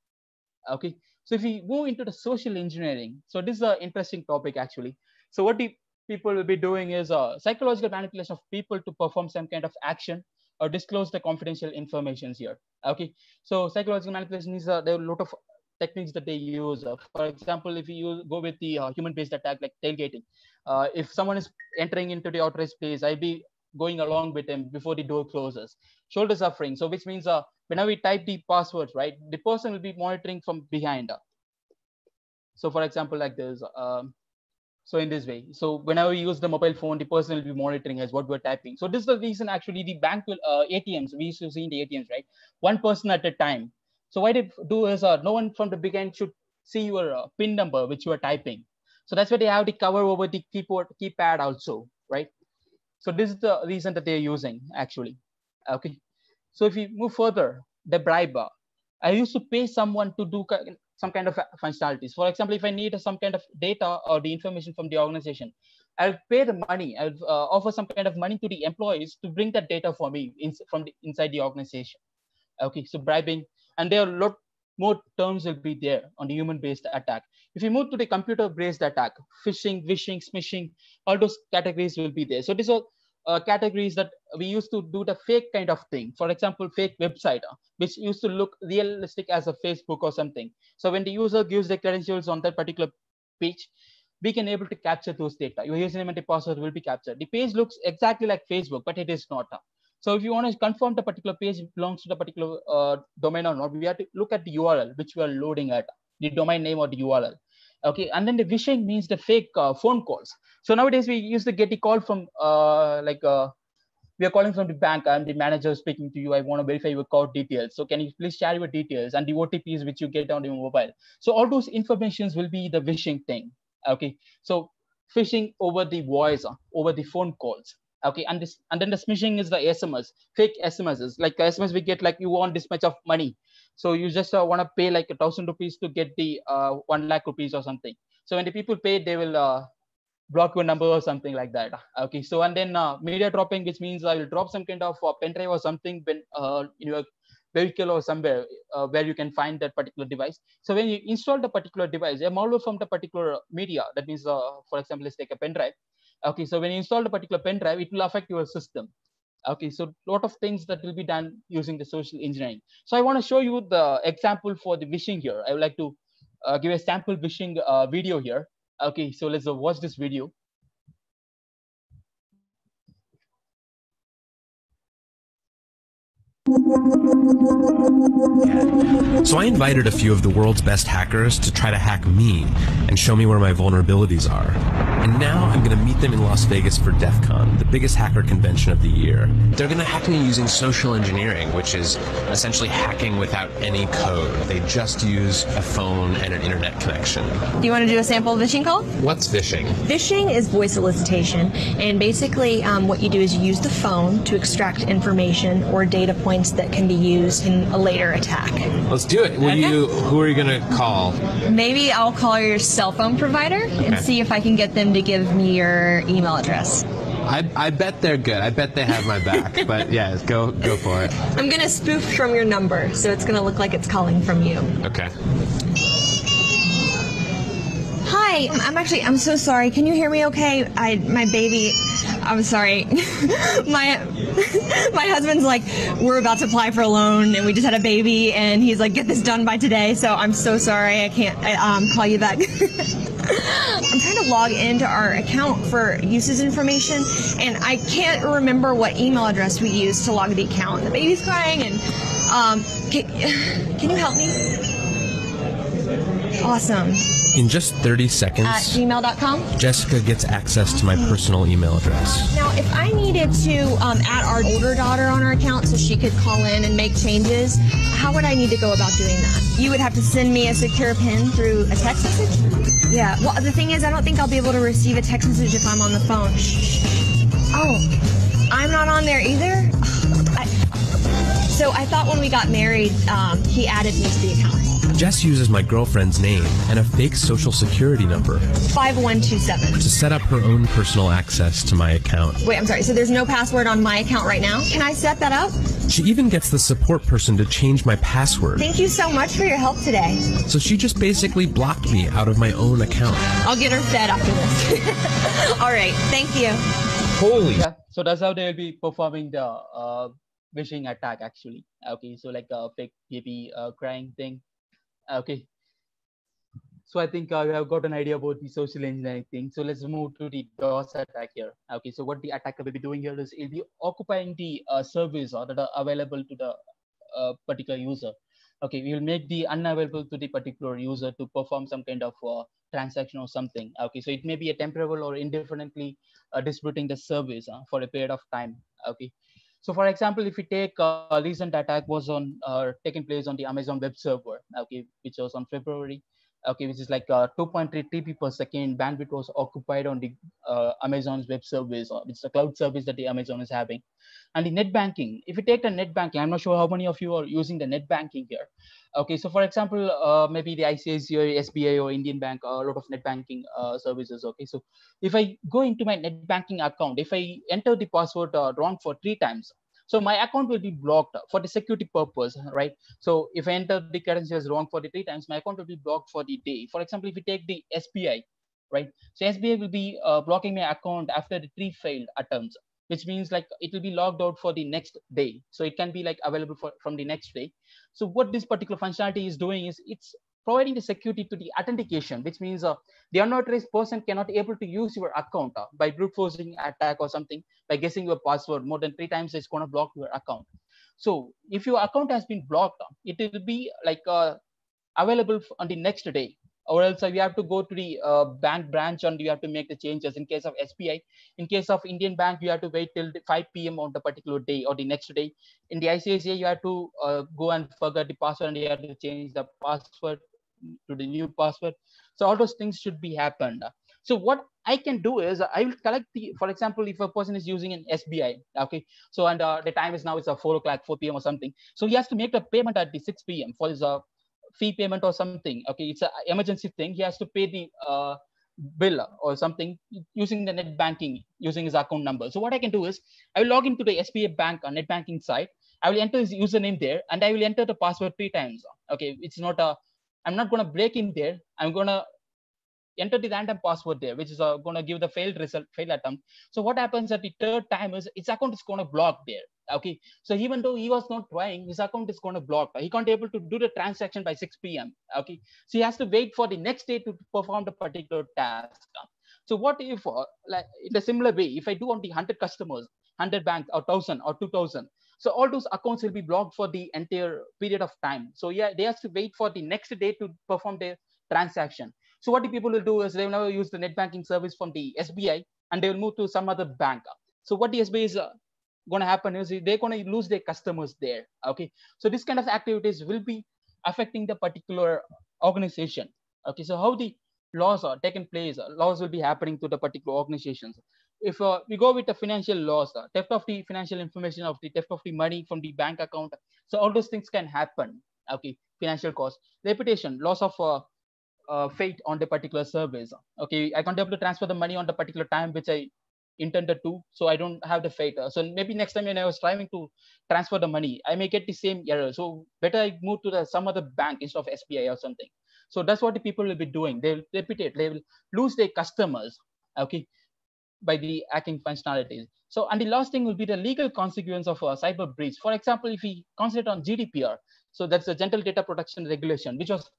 Okay, so if we move into the social engineering, so this is an interesting topic actually. So what the people will be doing is uh, psychological manipulation of people to perform some kind of action or disclose the confidential information here. Okay, so psychological manipulation is uh, there are a lot of techniques that they use. Uh, for example, if you go with the uh, human-based attack like tailgating, uh, if someone is entering into the authorized space, I'll be going along with him before the door closes. Shoulder surfing, so which means uh, whenever we type the passwords, right, the person will be monitoring from behind. So for example, like this, um, so in this way, so whenever we use the mobile phone, the person will be monitoring as what we're typing. So this is the reason actually the bank will, uh, ATMs, we used to see in the ATMs, right? One person at a time. So what they do is uh, no one from the beginning should see your uh, PIN number, which you are typing. So that's why they have the cover over the keyboard keypad also, right? So this is the reason that they're using actually. Okay. So if you move further, the bribe. I used to pay someone to do some kind of functionalities. For example, if I need some kind of data or the information from the organization, I'll pay the money. I'll uh, offer some kind of money to the employees to bring that data for me in, from the, inside the organization. Okay, so bribing, and there are a lot more terms will be there on the human-based attack. If you move to the computer-based attack, phishing, vishing, smishing, all those categories will be there. So these are uh, categories that we used to do the fake kind of thing. For example, fake website, uh, which used to look realistic as a Facebook or something. So when the user gives the credentials on that particular page, we can able to capture those data. Your username and password will be captured. The page looks exactly like Facebook, but it is not. Uh. So if you want to confirm the particular page belongs to the particular uh, domain or not, we have to look at the URL which we are loading at, the domain name or the URL. Okay, and then the vishing means the fake uh, phone calls. So nowadays we used to get a call from uh, like uh, we are calling from the bank. I'm the manager speaking to you. I want to verify your card details. So can you please share your details and the OTPs which you get on your mobile. So all those informations will be the vishing thing. Okay, so phishing over the voice, uh, over the phone calls okay and this and then the smishing is the sms fake smss like sms we get like you want this much of money so you just uh, want to pay like a thousand rupees to get the uh, one lakh rupees or something so when the people pay they will uh, block your number or something like that okay so and then uh, media dropping which means i will drop some kind of uh, pen drive or something uh, in your vehicle or somewhere where you can find that particular device. So when you install the particular device, a malware from the particular media, that means, for example, let's take a pen drive. Okay, so when you install the particular pen drive, it will affect your system. Okay, so a lot of things that will be done using the social engineering. So I want to show you the example for the vishing here. I would like to uh, give a sample vishing uh, video here. Okay, so let's uh, watch this video. So I invited a few of the world's best hackers to try to hack me and show me where my vulnerabilities are. And now I'm going to meet them in Las Vegas for DEF CON, the biggest hacker convention of the year. They're going to hack me using social engineering, which is essentially hacking without any code. They just use a phone and an internet connection. Do you want to do a sample vishing call? What's vishing? Vishing is voice solicitation. and basically um, what you do is you use the phone to extract information or data points that can be used in a later attack. Let's do it. What do you, who are you going to call? Maybe I'll call your cell phone provider and see if I can get them to give me your email address. I, I bet they're good. I bet they have my back. but yeah, go go for it. I'm going to spoof from your number, so it's going to look like it's calling from you. Okay. Hi, I'm actually I'm so sorry. Can you hear me okay? I my baby I'm sorry. my my husband's like we're about to apply for a loan and we just had a baby and he's like get this done by today. So I'm so sorry. I can't I, um call you back. I'm trying to log into our account for uses information and I can't remember what email address we used to log the account. The baby's crying and um can, can you help me? Awesome. In just 30 seconds, At gmail.com. Jessica gets access to my personal email address. Now, if I needed to um, add our older daughter on our account so she could call in and make changes, how would I need to go about doing that? You would have to send me a secure PIN through a text message? Yeah. Well, the thing is, I don't think I'll be able to receive a text message if I'm on the phone. Oh, I'm not on there either? I, so I thought when we got married, um, he added me to the account. Jess uses my girlfriend's name and a fake social security number 5127. to set up her own personal access to my account. Wait, I'm sorry. So there's no password on my account right now? Can I set that up? She even gets the support person to change my password. Thank you so much for your help today. So she just basically blocked me out of my own account. I'll get her fed after this. All right. Thank you. Holy. Yeah. So that's how they'll be performing the uh, phishing attack actually. Okay. So like a fake baby uh, crying thing. Okay. So I think you have got an idea about the social engineering thing. So let's move to the DOS attack here. Okay, so what the attacker will be doing here is it'll be occupying the uh, service or that are available to the uh, particular user. Okay, we will make the unavailable to the particular user to perform some kind of uh, transaction or something. Okay, so it may be a temporal or indefinitely uh, disputing the service uh, for a period of time. Okay, so for example, if we take uh, recent attack was on uh, taking place on the Amazon web server, okay, which was on February, okay, which is like uh, 2.3 TB per second bandwidth was occupied on the uh, Amazon's web service, or it's a cloud service that the Amazon is having. And the net banking, if you take the net banking, I'm not sure how many of you are using the net banking here. Okay, so for example, uh, maybe the ICICI SBI or Indian Bank, a lot of net banking uh, services. Okay, so if I go into my net banking account, if I enter the password uh, wrong for three times, so my account will be blocked for the security purpose, right? So if I enter the currency as wrong for the three times, my account will be blocked for the day. For example, if you take the SBI, right? So SBI will be uh, blocking my account after the three failed attempts, which means like it will be logged out for the next day. So it can be like available for, from the next day. So what this particular functionality is doing is it's providing the security to the authentication, which means uh, the unauthorized person cannot able to use your account uh, by brute forcing attack or something by guessing your password more than three times. It's going to block your account. So if your account has been blocked, it will be like uh, available on the next day or else you have to go to the uh, bank branch and you have to make the changes in case of SBI. In case of Indian Bank, you have to wait till 5 p.m. on the particular day or the next day. In the ICICI, you have to uh, go and forget the password and you have to change the password to the new password. So all those things should be happened. So what I can do is I will collect the, for example, if a person is using an SBI, okay. So and uh, the time is now it's a four o'clock, 4 p.m. or something. So he has to make the payment at the 6 p.m. for his uh, fee payment or something. Okay, it's an emergency thing. He has to pay the uh, bill or something using the net banking, using his account number. So what I can do is I will log into the SBI bank or net banking site. I will enter his username there and I will enter the password three times. Okay, it's not a, I'm not going to break in there. I'm going to enter the random password there, which is uh, going to give the failed result, failed attempt. So what happens at the third time is its account is going to block there. Okay, so even though he was not trying, his account is going to block. He can't able to do the transaction by 6 p.m. Okay, so he has to wait for the next day to perform the particular task. So what if, uh, like in a similar way, if I do on the 100 customers, 100 bank or 1000 or 2000, so all those accounts will be blocked for the entire period of time. So yeah, they have to wait for the next day to perform their transaction. So what the people will do is they will now use the net banking service from the SBI and they will move to some other bank. So what the SBI is uh, going to happen is they're going to lose their customers there. Okay, so this kind of activities will be affecting the particular organization. Okay, so how the laws are taking place, uh, laws will be happening to the particular organizations. If uh, we go with the financial loss, uh, theft of the financial information of the theft of the money from the bank account, so all those things can happen. Okay, financial cost, reputation, loss of uh, uh, fate on the particular service. Okay, I can't able to transfer the money on the particular time which I intended to, so I don't have the fate. So maybe next time when I was trying to transfer the money, I may get the same error. So better I move to the some other bank instead of SBI or something. So that's what the people will be doing. They will repeat it. they will lose their customers, okay, by the hacking functionalities. So, and the last thing will be the legal consequence of a cyber breach. For example, if we concentrate on GDPR, so that's the General Data Protection Regulation, which was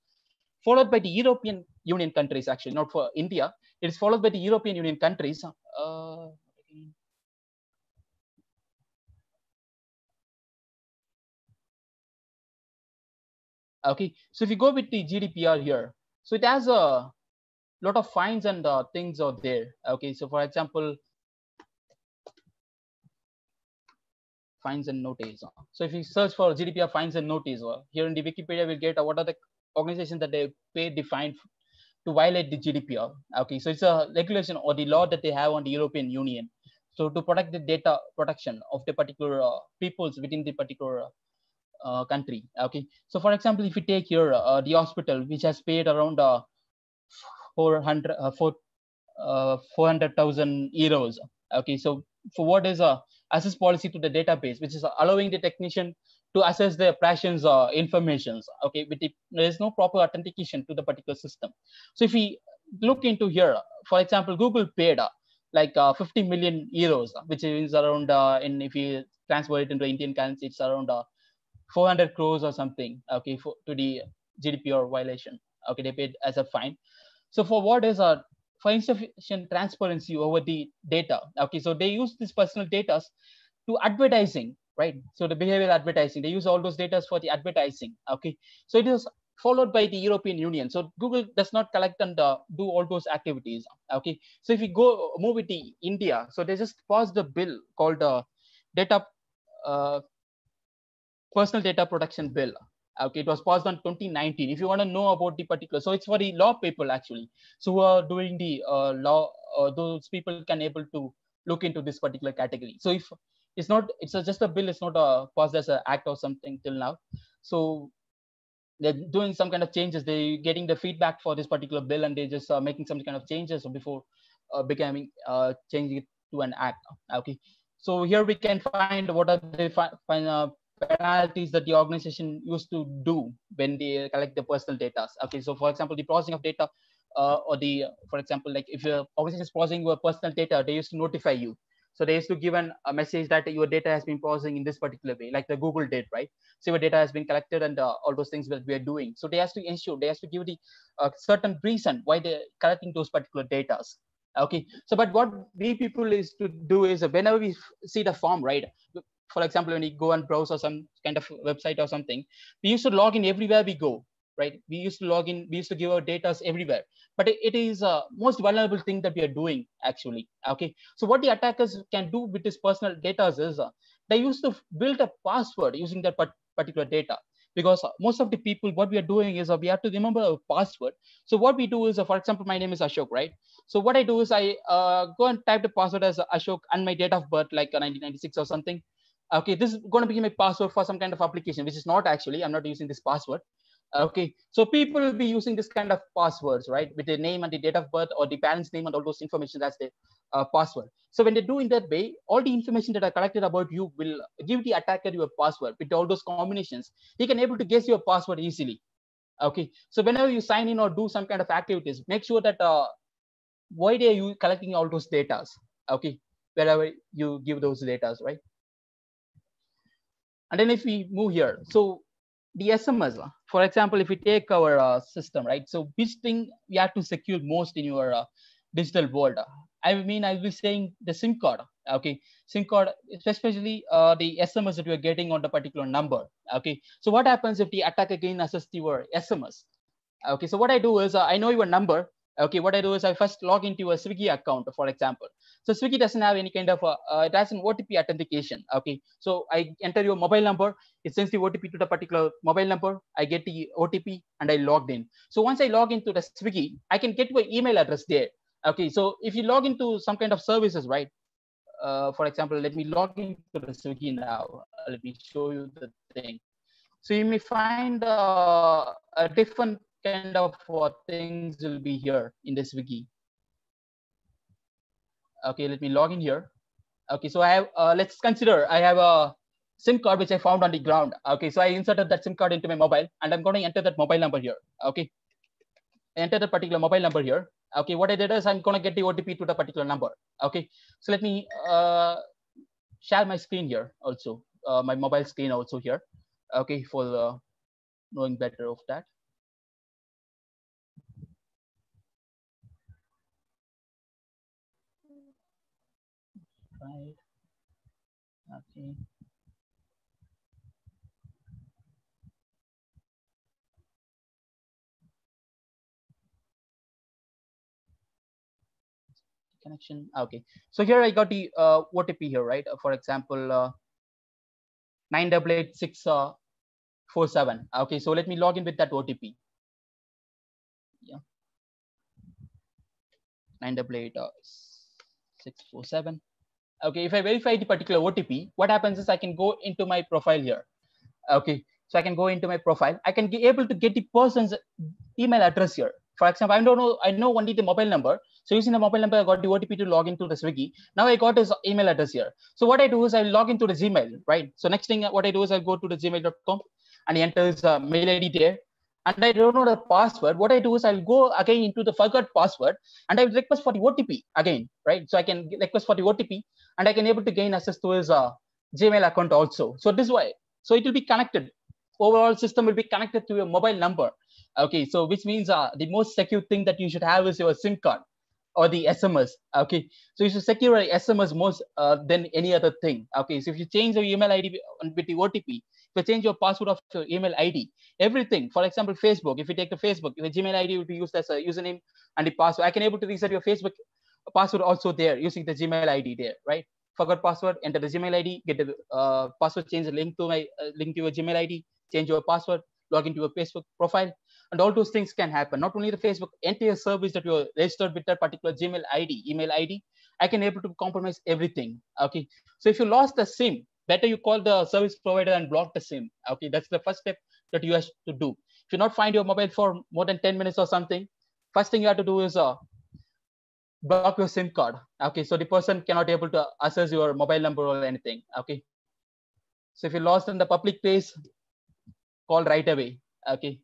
followed by the European Union countries, actually, not for India. It is followed by the European Union countries. Uh, okay, so if you go with the GDPR here, so it has a lot of fines and uh, things are there. Okay, so for example, fines and notice. So if you search for GDPR fines and notice, uh, here in the Wikipedia, we'll get uh, what are the organizations that they pay the fine to violate the GDPR. Okay, so it's a regulation or the law that they have on the European Union. So to protect the data protection of the particular uh, peoples within the particular uh, country. Okay, so for example, if you take here uh, the hospital, which has paid around uh, 400 uh, 400,000 euros. Okay, so for what is a access policy to the database, which is allowing the technician to access the patient's uh, informations. Okay, but the, there is no proper authentication to the particular system. So if we look into here, for example, Google paid uh, like uh, 50 million euros, which is around uh, in if you transfer it into Indian currency, it's around uh, 400 crores or something. Okay, for, to the GDPR violation. Okay, they paid as a fine. So for what is a for insufficient transparency over the data. Okay, so they use this personal data to advertising, right? So the behavioral advertising, they use all those data for the advertising. Okay, so it is followed by the European Union. So Google does not collect and uh, do all those activities. Okay, so if we go move with the India, so they just passed the bill called uh, data uh, personal data protection bill okay it was passed on 2019 if you want to know about the particular so it's for the law people actually so who are doing the uh, law uh, those people can able to look into this particular category. So if it's not it's a, just a bill it's not a passed as an act or something till now. So they're doing some kind of changes. They're getting the feedback for this particular bill and they're just uh, making some kind of changes before uh, becoming uh, changing it to an act. Okay so here we can find what are the fi- uh, penalties that the organization used to do when they collect the personal data. Okay, so for example, the processing of data uh, or the, for example, like if your organization is processing your personal data, they used to notify you. So they used to give an, a message that your data has been processing in this particular way, like the Google did, right? So your data has been collected and uh, all those things that we are doing. So they has to ensure, they has to give the uh, certain reason why they're collecting those particular data. Okay, so but what we people is to do is whenever we see the form, right? For example, when you go and browse or some kind of website or something, we used to log in everywhere we go, right? We used to log in, we used to give our data everywhere. But it, is a most vulnerable thing that we are doing actually. Okay. So what the attackers can do with this personal data is uh, they used to build a password using that particular data because most of the people what we are doing is uh, we have to remember a password so what we do is uh, for example my name is ashok right so what i do is i uh, go and type the password as ashok and my date of birth like 1996 or something okay this is going to be my password for some kind of application which is not actually i'm not using this password. Okay so people will be using this kind of passwords right? With the name and the date of birth or the parents name and all those information that's the uh, password. So when they do in that way all the information that are collected about you will give the attacker your password. With all those combinations he can able to guess your password easily. Okay so whenever you sign in or do some kind of activities make sure that uh, why are you collecting all those data? Okay wherever you give those data right and then if we move here, so the SMS, for example, if we take our uh, system, right? So which thing you have to secure most in your uh, digital world? I mean, I'll be saying the SIM card. Okay, SIM card, especially uh, the SMS that you're getting on the particular number. Okay, so what happens if the attack again access your SMS? Okay, so what I do is uh, I know your number. Okay, what I do is I first log into a Swiggy account, for example. So Swiggy doesn't have any kind of, uh, uh, it has an OTP authentication. Okay. So I enter your mobile number. It sends the OTP to the particular mobile number. I get the OTP and I logged in. So once I log into the Swiggy, I can get my email address there. Okay. So if you log into some kind of services, right? Uh, for example, let me log into the Swiggy now. Let me show you the thing. So you may find uh, a different kind of uh, things will be here in the Swiggy okay let me log in here okay so i have uh, let's consider i have a sim card which i found on the ground okay so i inserted that sim card into my mobile and i'm going to enter that mobile number here okay enter the particular mobile number here. Okay, what I did is I'm gonna get the OTP to the particular number. Okay, so let me uh, share my screen here also, uh, my mobile screen also here. Okay, for knowing better of that. Right. Okay. connection. Okay. So here i got the uh, otp here right? For example uh, 988647 okay so let me log in with that otp yeah. 988647 okay if i verify the particular otp what happens is i can go into my profile here. Okay so i can go into my profile. I can be able to get the person's email address here. For example i don't know i know only the mobile number. So using the mobile number i got the otp to log into the swiggy. Now i got his email address here. So what i do is i log into the gmail right? So next thing what i do is i go to the gmail.com and he enters uh, mail id there. And i don't know the password. What i do is i'll go again into the forgot password and i request for the otp again right? So i can request for the otp and i can able to gain access to his uh, gmail account also. So this way so it will be connected. Overall system will be connected to your mobile number. Okay so which means uh, the most secure thing that you should have is your sim card or the sms okay so you should secure sms most uh, than any other thing. Okay so if you change your email id with the otp if you change your password of your email id everything for example facebook if you take the facebook your gmail id will be used as a username and the password. I can able to reset your facebook password also there using the gmail id there right? Forgot password enter the gmail id get the uh, password change link to my uh, link to your gmail id change your password log into your facebook profile. And all those things can happen. Not only the facebook entire service that you're registered with that particular gmail id email id i can able to compromise everything okay? So if you lost the sim better you call the service provider and block the sim okay? That's the first step that you have to do. If you not find your mobile for more than 10 minutes or something first thing you have to do is uh, block your sim card. Okay so the person cannot able to access your mobile number or anything. Okay. So if you lost in the public place call right away. Okay.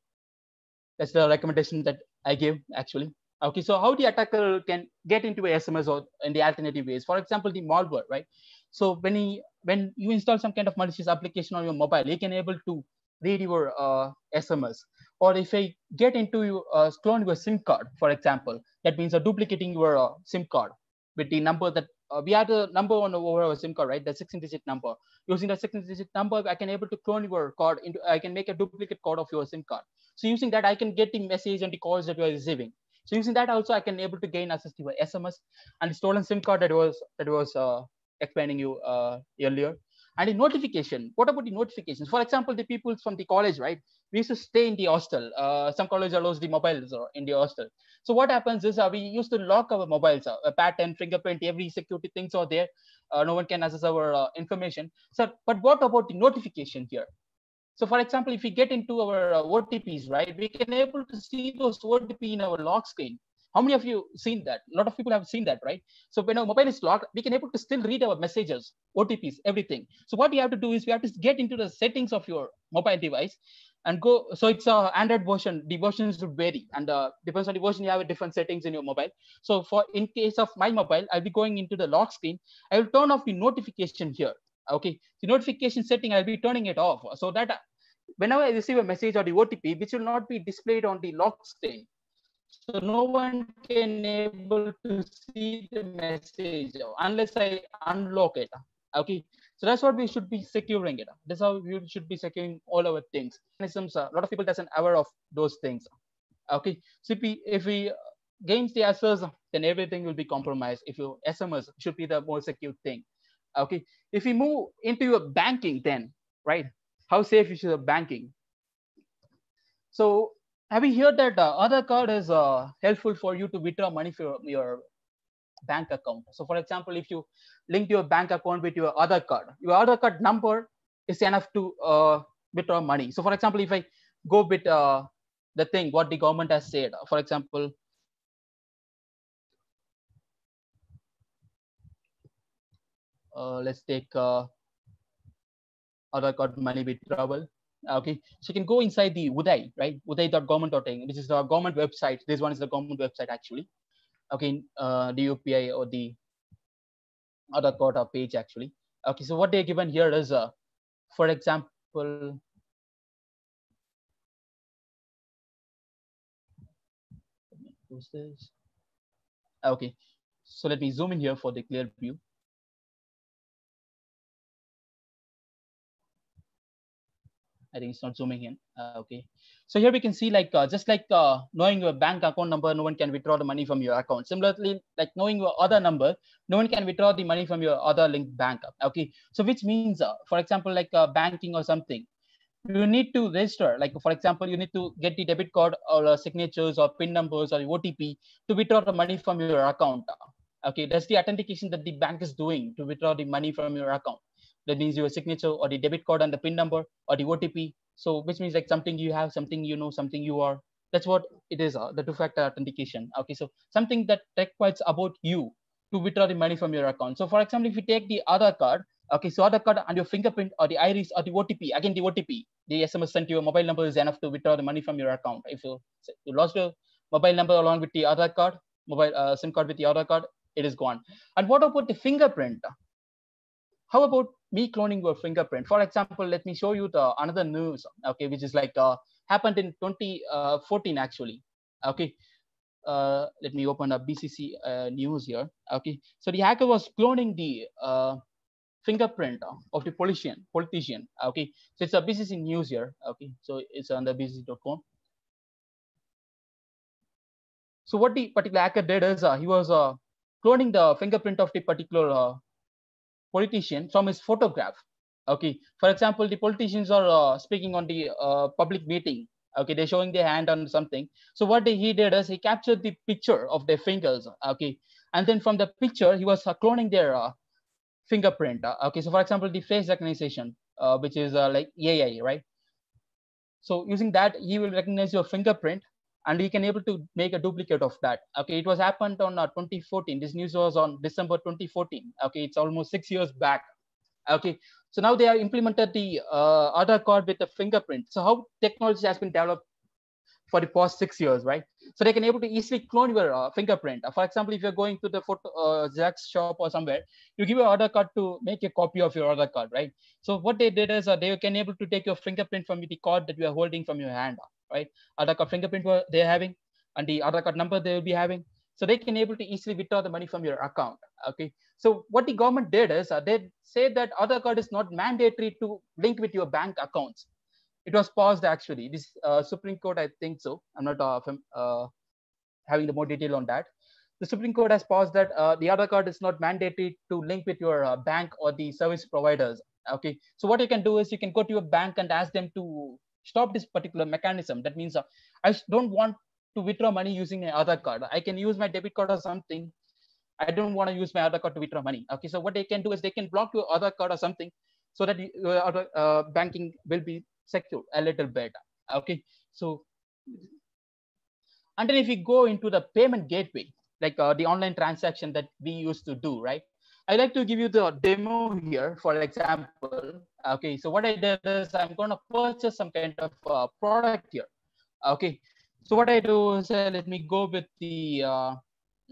That's the recommendation that i give actually. Okay so how the attacker can get into a sms or in the alternative ways? For example the malware right? So when he when you install some kind of malicious application on your mobile he can able to read your uh, sms or if I get into uh, clone your SIM card, for example, that means uh, duplicating your uh, SIM card with the number that uh, we had the number on over our SIM card, right? The 16-digit number. Using the 16-digit number, I can able to clone your card into. I can make a duplicate card of your SIM card. So using that, I can get the message and the calls that you are receiving. So using that also, I can able to gain access to your SMS and stolen SIM card that was that was uh, explaining you uh, earlier. And the notification. What about the notifications? For example, the people from the college, right? We used to stay in the hostel. Uh, some college allows the mobiles in the hostel. So what happens is uh, we used to lock our mobiles, uh, a pattern, fingerprint, every security things are there. Uh, no one can access our uh, information. So, but what about the notification here? So for example, if we get into our uh, OTPs, right, we can able to see those OTP in our lock screen. How many of you seen that? A lot of people have seen that, right? So when our mobile is locked, we can able to still read our messages, OTPs, everything. So what we have to do is we have to get into the settings of your mobile device and go. So it's a Android version. The versions vary, and uh, depends on the version. You have different settings in your mobile. So for in case of my mobile, I'll be going into the lock screen. I will turn off the notification here. Okay, the notification setting I'll be turning it off so that whenever I receive a message or the OTP, which will not be displayed on the lock screen, so no one can able to see the message unless I unlock it. Okay, so that's what we should be securing it. That's how we should be securing all our things. Mechanisms. A lot of people doesn't aware of those things. Okay, so if we, if we the access, then everything will be compromised. If your SMS should be the more secure thing. Okay, if we move into your banking, then right, how safe is your banking? So have you heard that uh, Aadhaar card is uh, helpful for you to withdraw money from your bank account? So for example, if you link your bank account with your Aadhaar card, your Aadhaar card number is enough to uh, withdraw money. So for example, if I go with uh, the thing, what the government has said, for example, uh, let's take uh, Aadhaar card money withdrawal. Okay, so you can go inside the Uday, right? Uday.government.in, which is the government website. This one is the government website actually. Okay, uh, the UPI or the other quarter page actually. Okay, so what they're given here is, uh, for example, this? Okay, so let me zoom in here for the clear view. I think it's not zooming in. Uh, okay. So here we can see like, uh, just like uh, knowing your bank account number, no one can withdraw the money from your account. Similarly, like knowing your Aadhaar number, no one can withdraw the money from your Aadhaar linked bank. Okay. So which means, for example, like banking or something, you need to register. Like for example, you need to get the debit card or uh, signatures or PIN numbers or OTP to withdraw the money from your account. Okay. That's the authentication that the bank is doing to withdraw the money from your account that means your signature or the debit card and the pin number or the otp so which means like something you have something you know something you are. That's what it is uh, the two factor authentication. Okay so something that requires about you to withdraw the money from your account. So for example if you take the Aadhaar card okay so Aadhaar card and your fingerprint or the iris or the otp again the otp the sms sent to your mobile number is enough to withdraw the money from your account. If you, you lost your mobile number along with the Aadhaar card mobile uh, sim card with the Aadhaar card it is gone. And what about the fingerprint? How about me cloning your fingerprint. For example let me show you the another news okay which is like uh, happened in 2014 actually okay. Uh, let me open up BBC uh, news here okay. So the hacker was cloning the uh, fingerprint of the politician politician okay. So it's a BBC news here okay. So it's on the bbc.com so what the particular hacker did is uh, he was uh, cloning the fingerprint of the particular uh, politician from his photograph. Okay, for example, the politicians are uh, speaking on the uh, public meeting. Okay, they're showing their hand on something. So what he did is he captured the picture of their fingers. Okay, and then from the picture he was uh, cloning their uh, fingerprint. Uh, okay, so for example, the face recognition, which is like AI, right? So using that, he will recognize your fingerprint and we can able to make a duplicate of that. Okay it was happened on uh, 2014 this news was on december 2014 okay it's almost six years back. Okay so now they have implemented the uh, Aadhaar card with the fingerprint. So how technology has been developed for the past six years right? So they can able to easily clone your uh, fingerprint. For example if you're going to the photo uh, Xerox shop or somewhere you give your Aadhaar card to make a copy of your Aadhaar card right? So what they did is uh, they can able to take your fingerprint from the card that you are holding from your hand right? Aadhaar card fingerprint they're having and the Aadhaar card number they will be having. So they can able to easily withdraw the money from your account. Okay. So what the government did is uh, they said that Aadhaar card is not mandatory to link with your bank accounts. It was paused actually. This uh, Supreme Court, I think so. I'm not uh, uh, having the more detail on that. The Supreme Court has paused that uh, the Aadhaar card is not mandatory to link with your uh, bank or the service providers. Okay. So what you can do is you can go to your bank and ask them to stop this particular mechanism. That means uh, I don't want to withdraw money using Aadhaar card. I can use my debit card or something. I don't want to use my Aadhaar card to withdraw money. Okay, so what they can do is they can block your Aadhaar card or something so that your other uh, banking will be secure a little better. Okay, so and then if we go into the payment gateway, like uh, the online transaction that we used to do, right? I like to give you the demo here, for example. Okay, so what I did is I'm going to purchase some kind of uh, product here. Okay, so what I do is uh, let me go with the uh,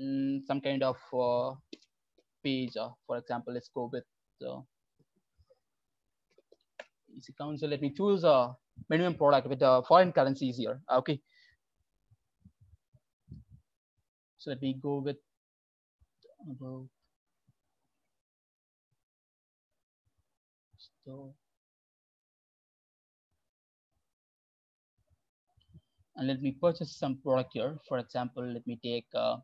mm, some kind of uh, page. Uh, for example, let's go with the EC Council. Let me choose a minimum product with the foreign currencies here. Okay, so let me go with about So, and let me purchase some product here. For example, let me take, uh,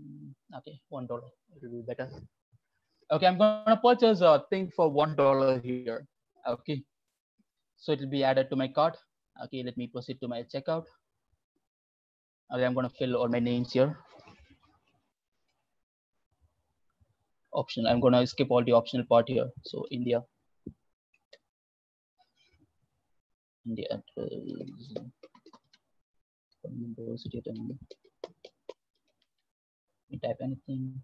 mm, okay, $1, it will be better. Okay, I'm gonna purchase a thing for $1 here. Okay, so it will be added to my cart. Okay, let me proceed to my checkout. Okay, I'm gonna fill all my names here. option. I'm going to skip all the optional part here. So India. India address. University at You type anything.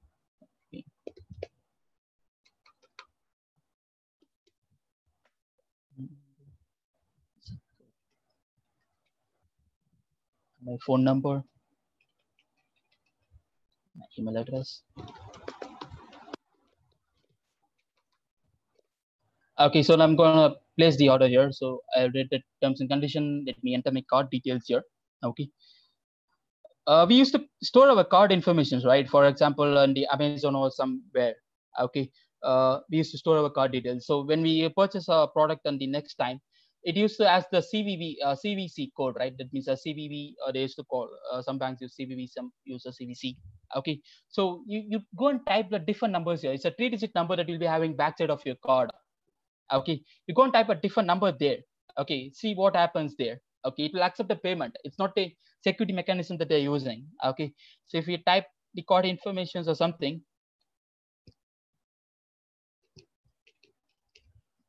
My phone number, my email address. Okay, so I'm gonna place the order here. So I read the terms and condition. Let me enter my card details here. Okay. Uh, we used to store our card information, right? For example, on the Amazon or somewhere. Okay. Uh, we used to store our card details. So when we purchase a product on the next time, it used to ask the CVV, uh, CVC code, right? That means a CVV, uh, they used to call, uh, some banks use CVV, some use a CVC. Okay. So you, you go and type the different numbers here. It's a three digit number that you'll be having backside of your card okay you go and type a different number there. Okay see what happens there. Okay it will accept the payment. It's not a security mechanism that they're using. Okay so if you type the card informations or something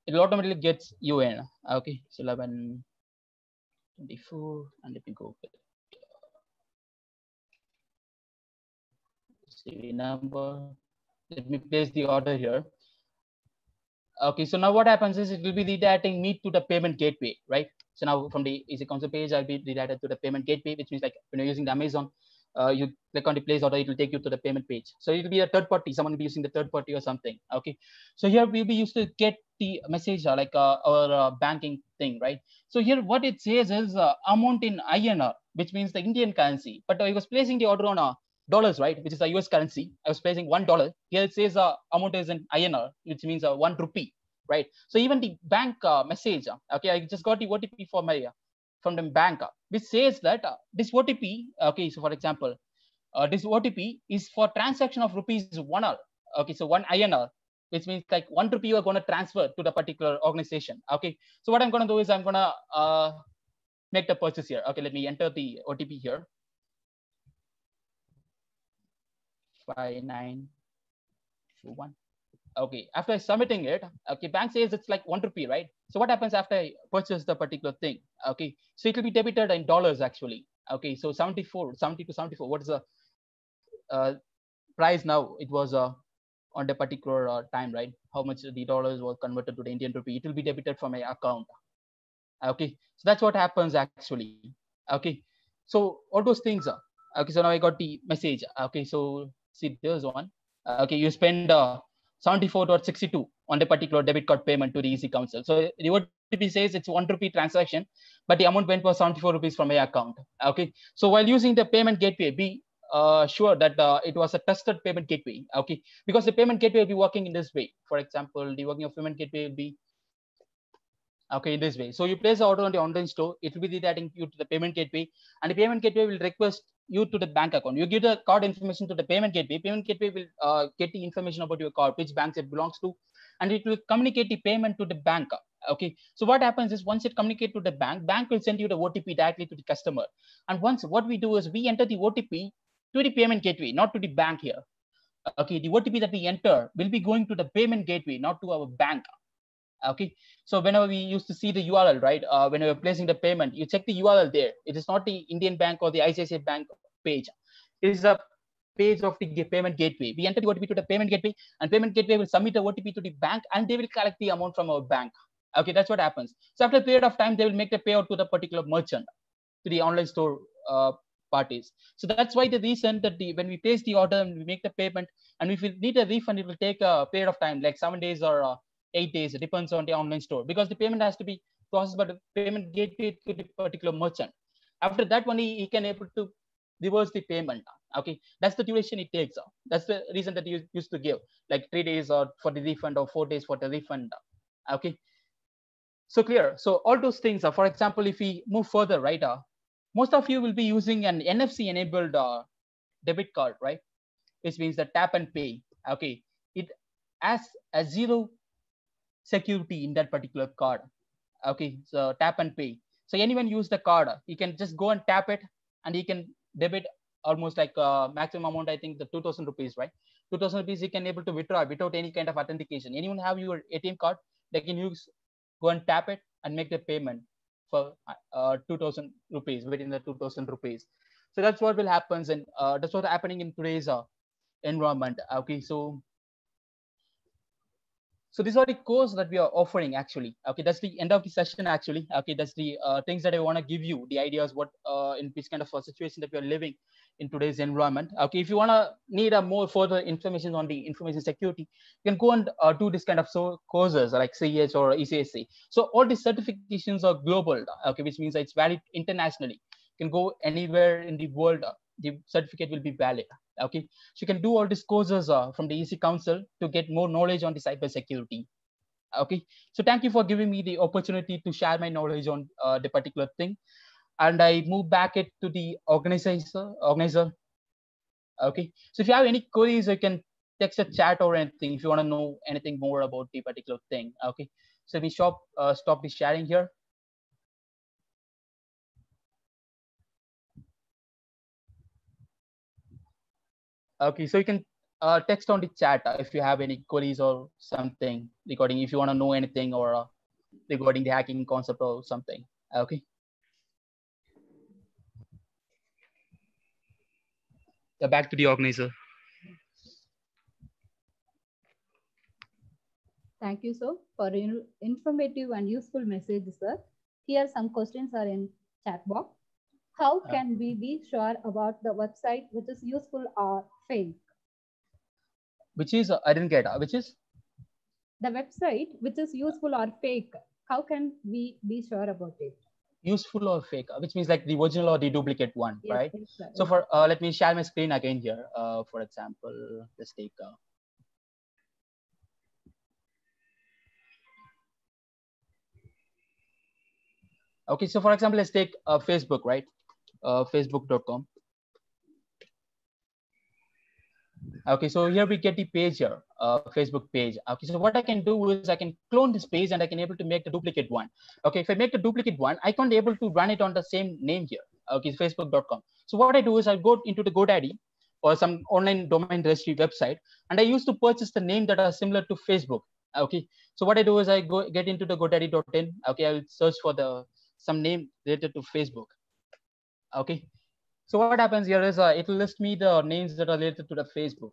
it automatically gets you in okay so 11 24 and let me go with CV number. Let me place the order here Okay, so now what happens is it will be redirecting me to the payment gateway, right? So now from the EC Council page, I'll be redirected to the payment gateway, which means like when you're using the Amazon, uh, you click on the place order, it will take you to the payment page. So it will be a third party, someone will be using the third party or something. Okay, so here we'll be used to get the message uh, like uh, our uh, banking thing, right? So here what it says is uh, amount in INR, which means the Indian currency. But I was placing the order on a dollars, right, which is a US currency. I was placing one dollar. Here it says uh, amount is in INR, which means uh, one rupee, right? So even the bank uh, message, uh, okay, I just got the OTP for my uh, from the bank, uh, which says that this OTP, okay, so for example, this OTP is for transaction of rupees one hour, okay, so one INR, which means like one rupee you are going to transfer to the particular organization, okay. So what I'm going to do is I'm going to make the purchase here. Okay, let me enter the OTP here. Five nine two one. Okay, after submitting it, okay, bank says it's like one rupee, right? So what happens after I purchase the particular thing? Okay, so it will be debited in dollars actually. Okay, so 74, 70 to 74. What is the uh, price now? It was uh, on the particular uh, time, right? How much the dollars was converted to the Indian rupee? It will be debited from my account. Okay, so that's what happens actually. Okay, so all those things. Uh, okay, so now I got the message. Okay, so see there's one. Uh, okay you spend uh, 74.62 on the particular debit card payment to the EC Council. So the otp says it's one rupee transaction but the amount went for 74 rupees from my account. Okay so while using the payment gateway be uh, sure that uh, it was a trusted payment gateway. Okay because the payment gateway will be working in this way. For example the working of payment gateway will be okay in this way. So you place the order on the online store. It will be redirecting you to the payment gateway and the payment gateway will request you to the bank account. You give the card information to the payment gateway. Payment gateway will uh, get the information about your card which banks it belongs to and it will communicate the payment to the bank okay? So what happens is once it communicate to the bank bank will send you the otp directly to the customer. And once what we do is we enter the otp to the payment gateway not to the bank here okay? The otp that we enter will be going to the payment gateway not to our bank okay. So whenever we used to see the url right uh, when we're placing the payment you check the url there. It is not the indian bank or the icici bank page. It is a page of the payment gateway. We enter the otp to the payment gateway and payment gateway will submit the otp to the bank and they will collect the amount from our bank. Okay that's what happens. So after a period of time they will make the payout to the particular merchant to the online store uh, parties. So that's why the reason that the when we place the order and we make the payment and if we need a refund it will take a period of time like seven days or uh, eight days. It depends on the online store because the payment has to be processed by the payment gateway to the particular merchant. After that, only he can able to reverse the payment. Okay, that's the duration it takes. That's the reason that you used to give like three days or for the refund or four days for the refund. Okay, so clear. So all those things are, for example, if we move further, right? Uh, most of you will be using an NFC enabled uh, debit card, right? Which means the tap and pay. Okay, it has a zero security in that particular card. Okay, so tap and pay. So anyone use the card, he can just go and tap it and he can debit almost like uh, maximum amount, I think the 2000 rupees, right? 2000 rupees he can able to withdraw without any kind of authentication. Anyone have your ATM card, they can use, go and tap it and make the payment for uh, 2000 rupees within the 2000 rupees. So that's what will happen and uh, that's what's happening in today's uh, environment. Okay, so So these are the course that we are offering actually. Okay, that's the end of the session actually. Okay, that's the uh, things that I want to give you, the ideas what uh, in this kind of a situation that we are living in today's environment. Okay, if you want to need a more further information on the information security, you can go and uh, do this kind of so courses like CES or ECSC. So all these certifications are global. Okay, which means it's valid internationally. You can go anywhere in the world. uh, the certificate will be valid. Okay, so you can do all these courses uh, from the EC Council to get more knowledge on the cyber security. Okay, so thank you for giving me the opportunity to share my knowledge on uh, the particular thing and I move back it to the organizer. Organizer. Okay. So if you have any queries, you can text a chat or anything if you want to know anything more about the particular thing. Okay. So we stop uh, stop the sharing here. Okay. So you can uh, text on the chat uh, if you have any queries or something regarding if you want to know anything or uh, regarding the hacking concept or something. Okay. Yeah, back to the organizer. Thank you, sir, for in- informative and useful messages, sir. Here some questions are in chat box. How can we be sure about the website which is useful or fake? Which is uh, I didn't get. uh, Which is The website which is useful or fake, how can we be sure about it? useful or fake, uh, which means like the original or the duplicate one, Yes, right? So for uh, let me share my screen again here. Uh, for example, let's take. Uh, okay, so for example, let's take uh, Facebook, right? Uh, Facebook.com. Okay, so here we get the page here, uh, Facebook page. Okay, so what I can do is I can clone this page and I can able to make the duplicate one. Okay, if I make the duplicate one, I can't able to run it on the same name here. Okay, Facebook.com. So what I do is I go into the GoDaddy or some online domain registry website, and I used to purchase the name that are similar to Facebook. Okay, so what I do is I go get into the GoDaddy.in. Okay, I will search for the some name related to Facebook. Okay, so what happens here is uh, it will list me the names that are related to the Facebook.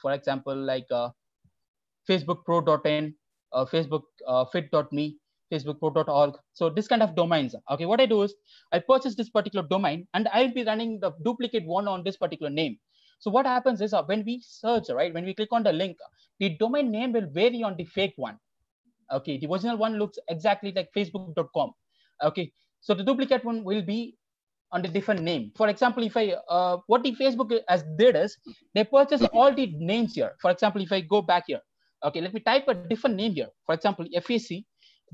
For example, like uh, facebookpro.in, uh, facebook uh, fit.me, facebookpro.org. So this kind of domains. Okay, what I do is I purchase this particular domain and I'll be running the duplicate one on this particular name. So what happens is uh, when we search, right, when we click on the link, the domain name will vary on the fake one. Okay, the original one looks exactly like facebook.com. Okay, so the duplicate one will be a different name. For example, if I, uh, what the Facebook has did is they purchase all the names here. For example, if I go back here, okay, let me type a different name here. For example, FAC,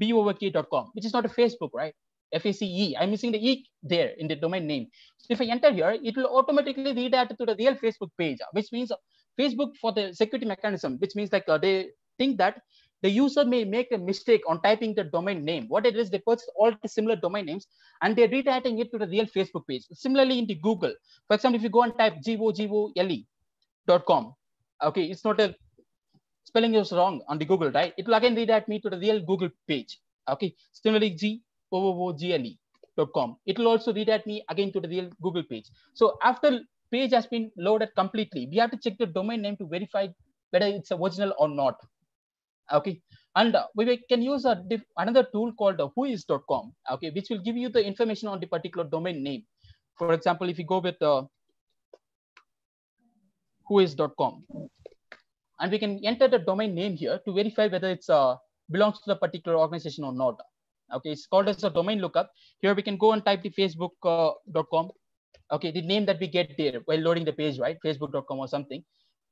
BOVK.com, which is not a Facebook, right? FACE, I'm missing the E there in the domain name. So if I enter here, it will automatically redirect to the real Facebook page, which means Facebook for the security mechanism, which means like uh, they think that the user may make a mistake on typing the domain name. What it is, they purchase all the similar domain names and they're redirecting it to the real Facebook page. Similarly, in the Google, for example, if you go and type govole.com, okay, it's not a spelling is wrong on the Google, right? It will again redirect me to the real Google page. Okay, similarly, g com. It will also redirect me again to the real Google page. So after page has been loaded completely, we have to check the domain name to verify whether it's original or not okay. And uh, we can use a another tool called uh, whois.com okay which will give you the information on the particular domain name. For example if you go with uh, whois.com and we can enter the domain name here to verify whether it's uh, belongs to the particular organization or not. Okay it's called as a domain lookup. Here we can go and type the facebook.com okay the name that we get there while loading the page right? Facebook.com or something.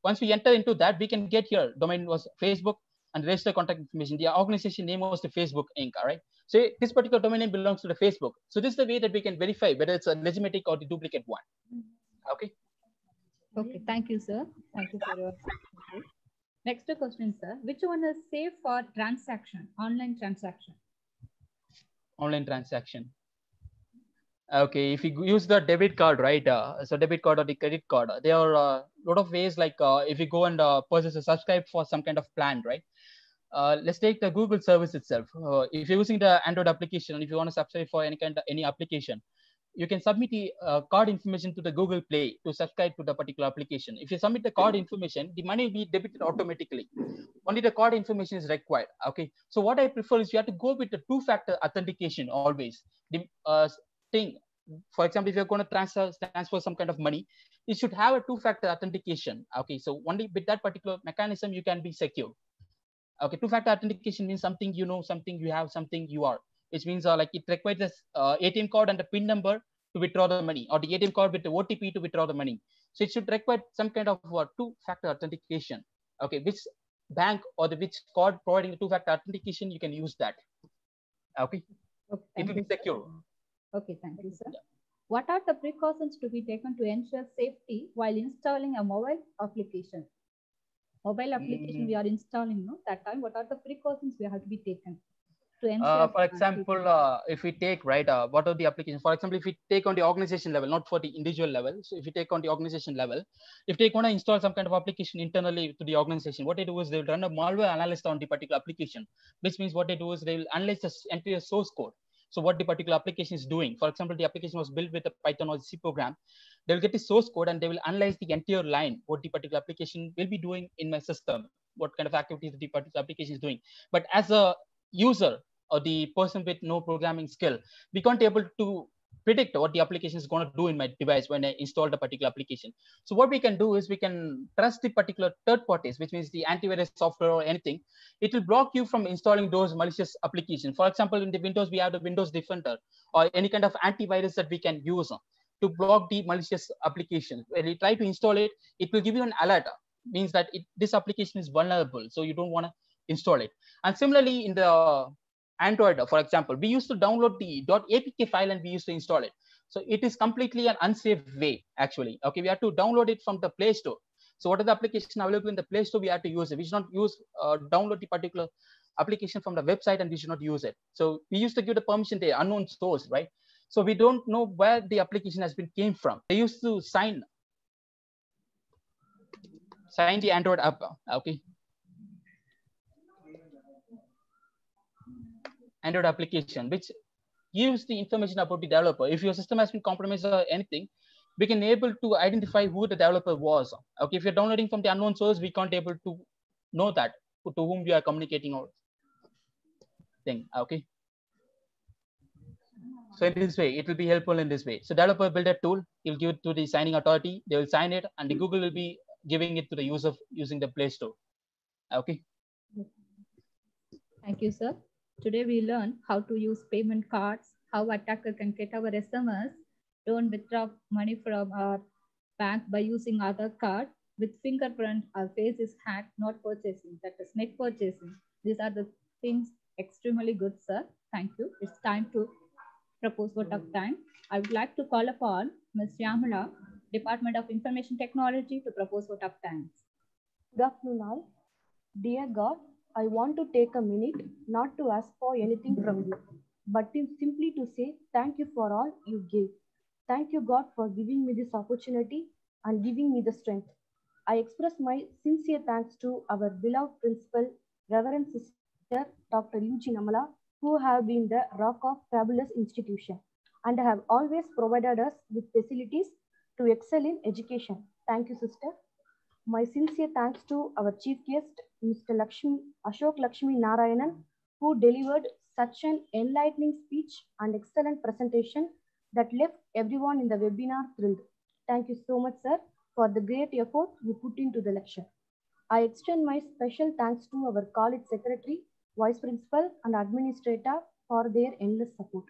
Once we enter into that we can get here. Domain was facebook and rest register contact information. The organization name was the Facebook Inc. All right. So this particular domain name belongs to the Facebook. So this is the way that we can verify whether it's a legitimate or the duplicate one. Okay. Okay, thank you, sir. Thank you for your Next question, sir. Which one is safe for transaction, online transaction? Online transaction. Okay, if you use the debit card, right? Uh, so debit card or the credit card, there are a uh, lot of ways. Like uh, if you go and uh, purchase a subscribe for some kind of plan, right? Uh, let's take the Google service itself. Uh, if you're using the Android application if you want to subscribe for any kind of any application, you can submit the uh, card information to the Google Play to subscribe to the particular application. If you submit the card information, the money will be debited automatically. Only the card information is required. Okay. So what I prefer is you have to go with the two-factor authentication always. The uh, thing, for example, if you're going to transfer transfer some kind of money, you should have a two-factor authentication. Okay. So only with that particular mechanism, you can be secure. Okay. Two-factor authentication means something you know, something you have, something you are which means uh, like it requires a uh, ATM card and a PIN number to withdraw the money, or the ATM card with the OTP to withdraw the money. So it should require some kind of uh, two-factor authentication. Okay, which bank or the which card providing the two-factor authentication, you can use that. Okay, Okay, it will be secure. Okay, thank you, sir. What are the precautions to be taken to ensure safety while installing a mobile application? Mobile application we are installing, no? That time, what are the precautions we have to be taken to ensure? Uh, for uh, example, uh, if we take right, uh, what are the applications? For example, if we take on the organization level, not for the individual level. So if you take on the organization level, if they want to install some kind of application internally to the organization, what they do is they will run a malware analysis on the particular application, which means what they do is they will analyze the entire source code. So what the particular application is doing. For example, the application was built with a Python or C program. They will get the source code and they will analyze the entire line, what the particular application will be doing in my system, what kind of activities the particular application is doing. But as a user or the person with no programming skill, we can't able to predict what the application is going to do in my device when I install the particular application. So what we can do is we can trust the particular third parties, which means the antivirus software or anything. It will block you from installing those malicious applications. For example, in the Windows, we have the Windows Defender or any kind of antivirus that we can use uh, to block the malicious application. When you try to install it, it will give you an alert. Uh, means that it, this application is vulnerable, so you don't want to install it. And similarly, in the Android, for example, we used to download the .apk file and we used to install it. So it is completely an unsafe way, actually. Okay, we have to download it from the Play Store. So what are the application available in the Play Store? We have to use it. We should not use uh, download the particular application from the website and we should not use it. So we used to give the permission to unknown source, right? So we don't know where the application has been came from. They used to sign sign the Android app. Okay. Android application, which gives the information about the developer. If your system has been compromised or anything, we can able to identify who the developer was. Okay, if you're downloading from the unknown source, we can't able to know that to whom we are communicating or thing. Okay. So in this way, it will be helpful in this way. So developer build a tool, he'll give it to the signing authority, they will sign it, and the Google will be giving it to the user using the Play Store. Okay. Thank you, sir. Today we learn how to use payment cards, how attacker can get our SMS, don't withdraw money from our bank by using other card. With fingerprint, our face is hacked, not purchasing, that is net purchasing. These are the things extremely good, sir. Thank you. It's time to propose vote of time. I would like to call upon Ms. Yamala, Department of Information Technology to propose vote of thanks. Good afternoon, all. Dear God, I want to take a minute not to ask for anything from you, but to simply to say thank you for all you give. Thank you, God, for giving me this opportunity and giving me the strength. I express my sincere thanks to our beloved principal, Reverend Sister Dr. Eugene Namala, who have been the rock of fabulous institution and have always provided us with facilities to excel in education. Thank you, sister. My sincere thanks to our chief guest, Mr. Lakshmi, Ashok Lakshmi Narayanan, who delivered such an enlightening speech and excellent presentation that left everyone in the webinar thrilled. Thank you so much, sir, for the great effort you put into the lecture. I extend my special thanks to our college secretary, vice principal, and administrator for their endless support.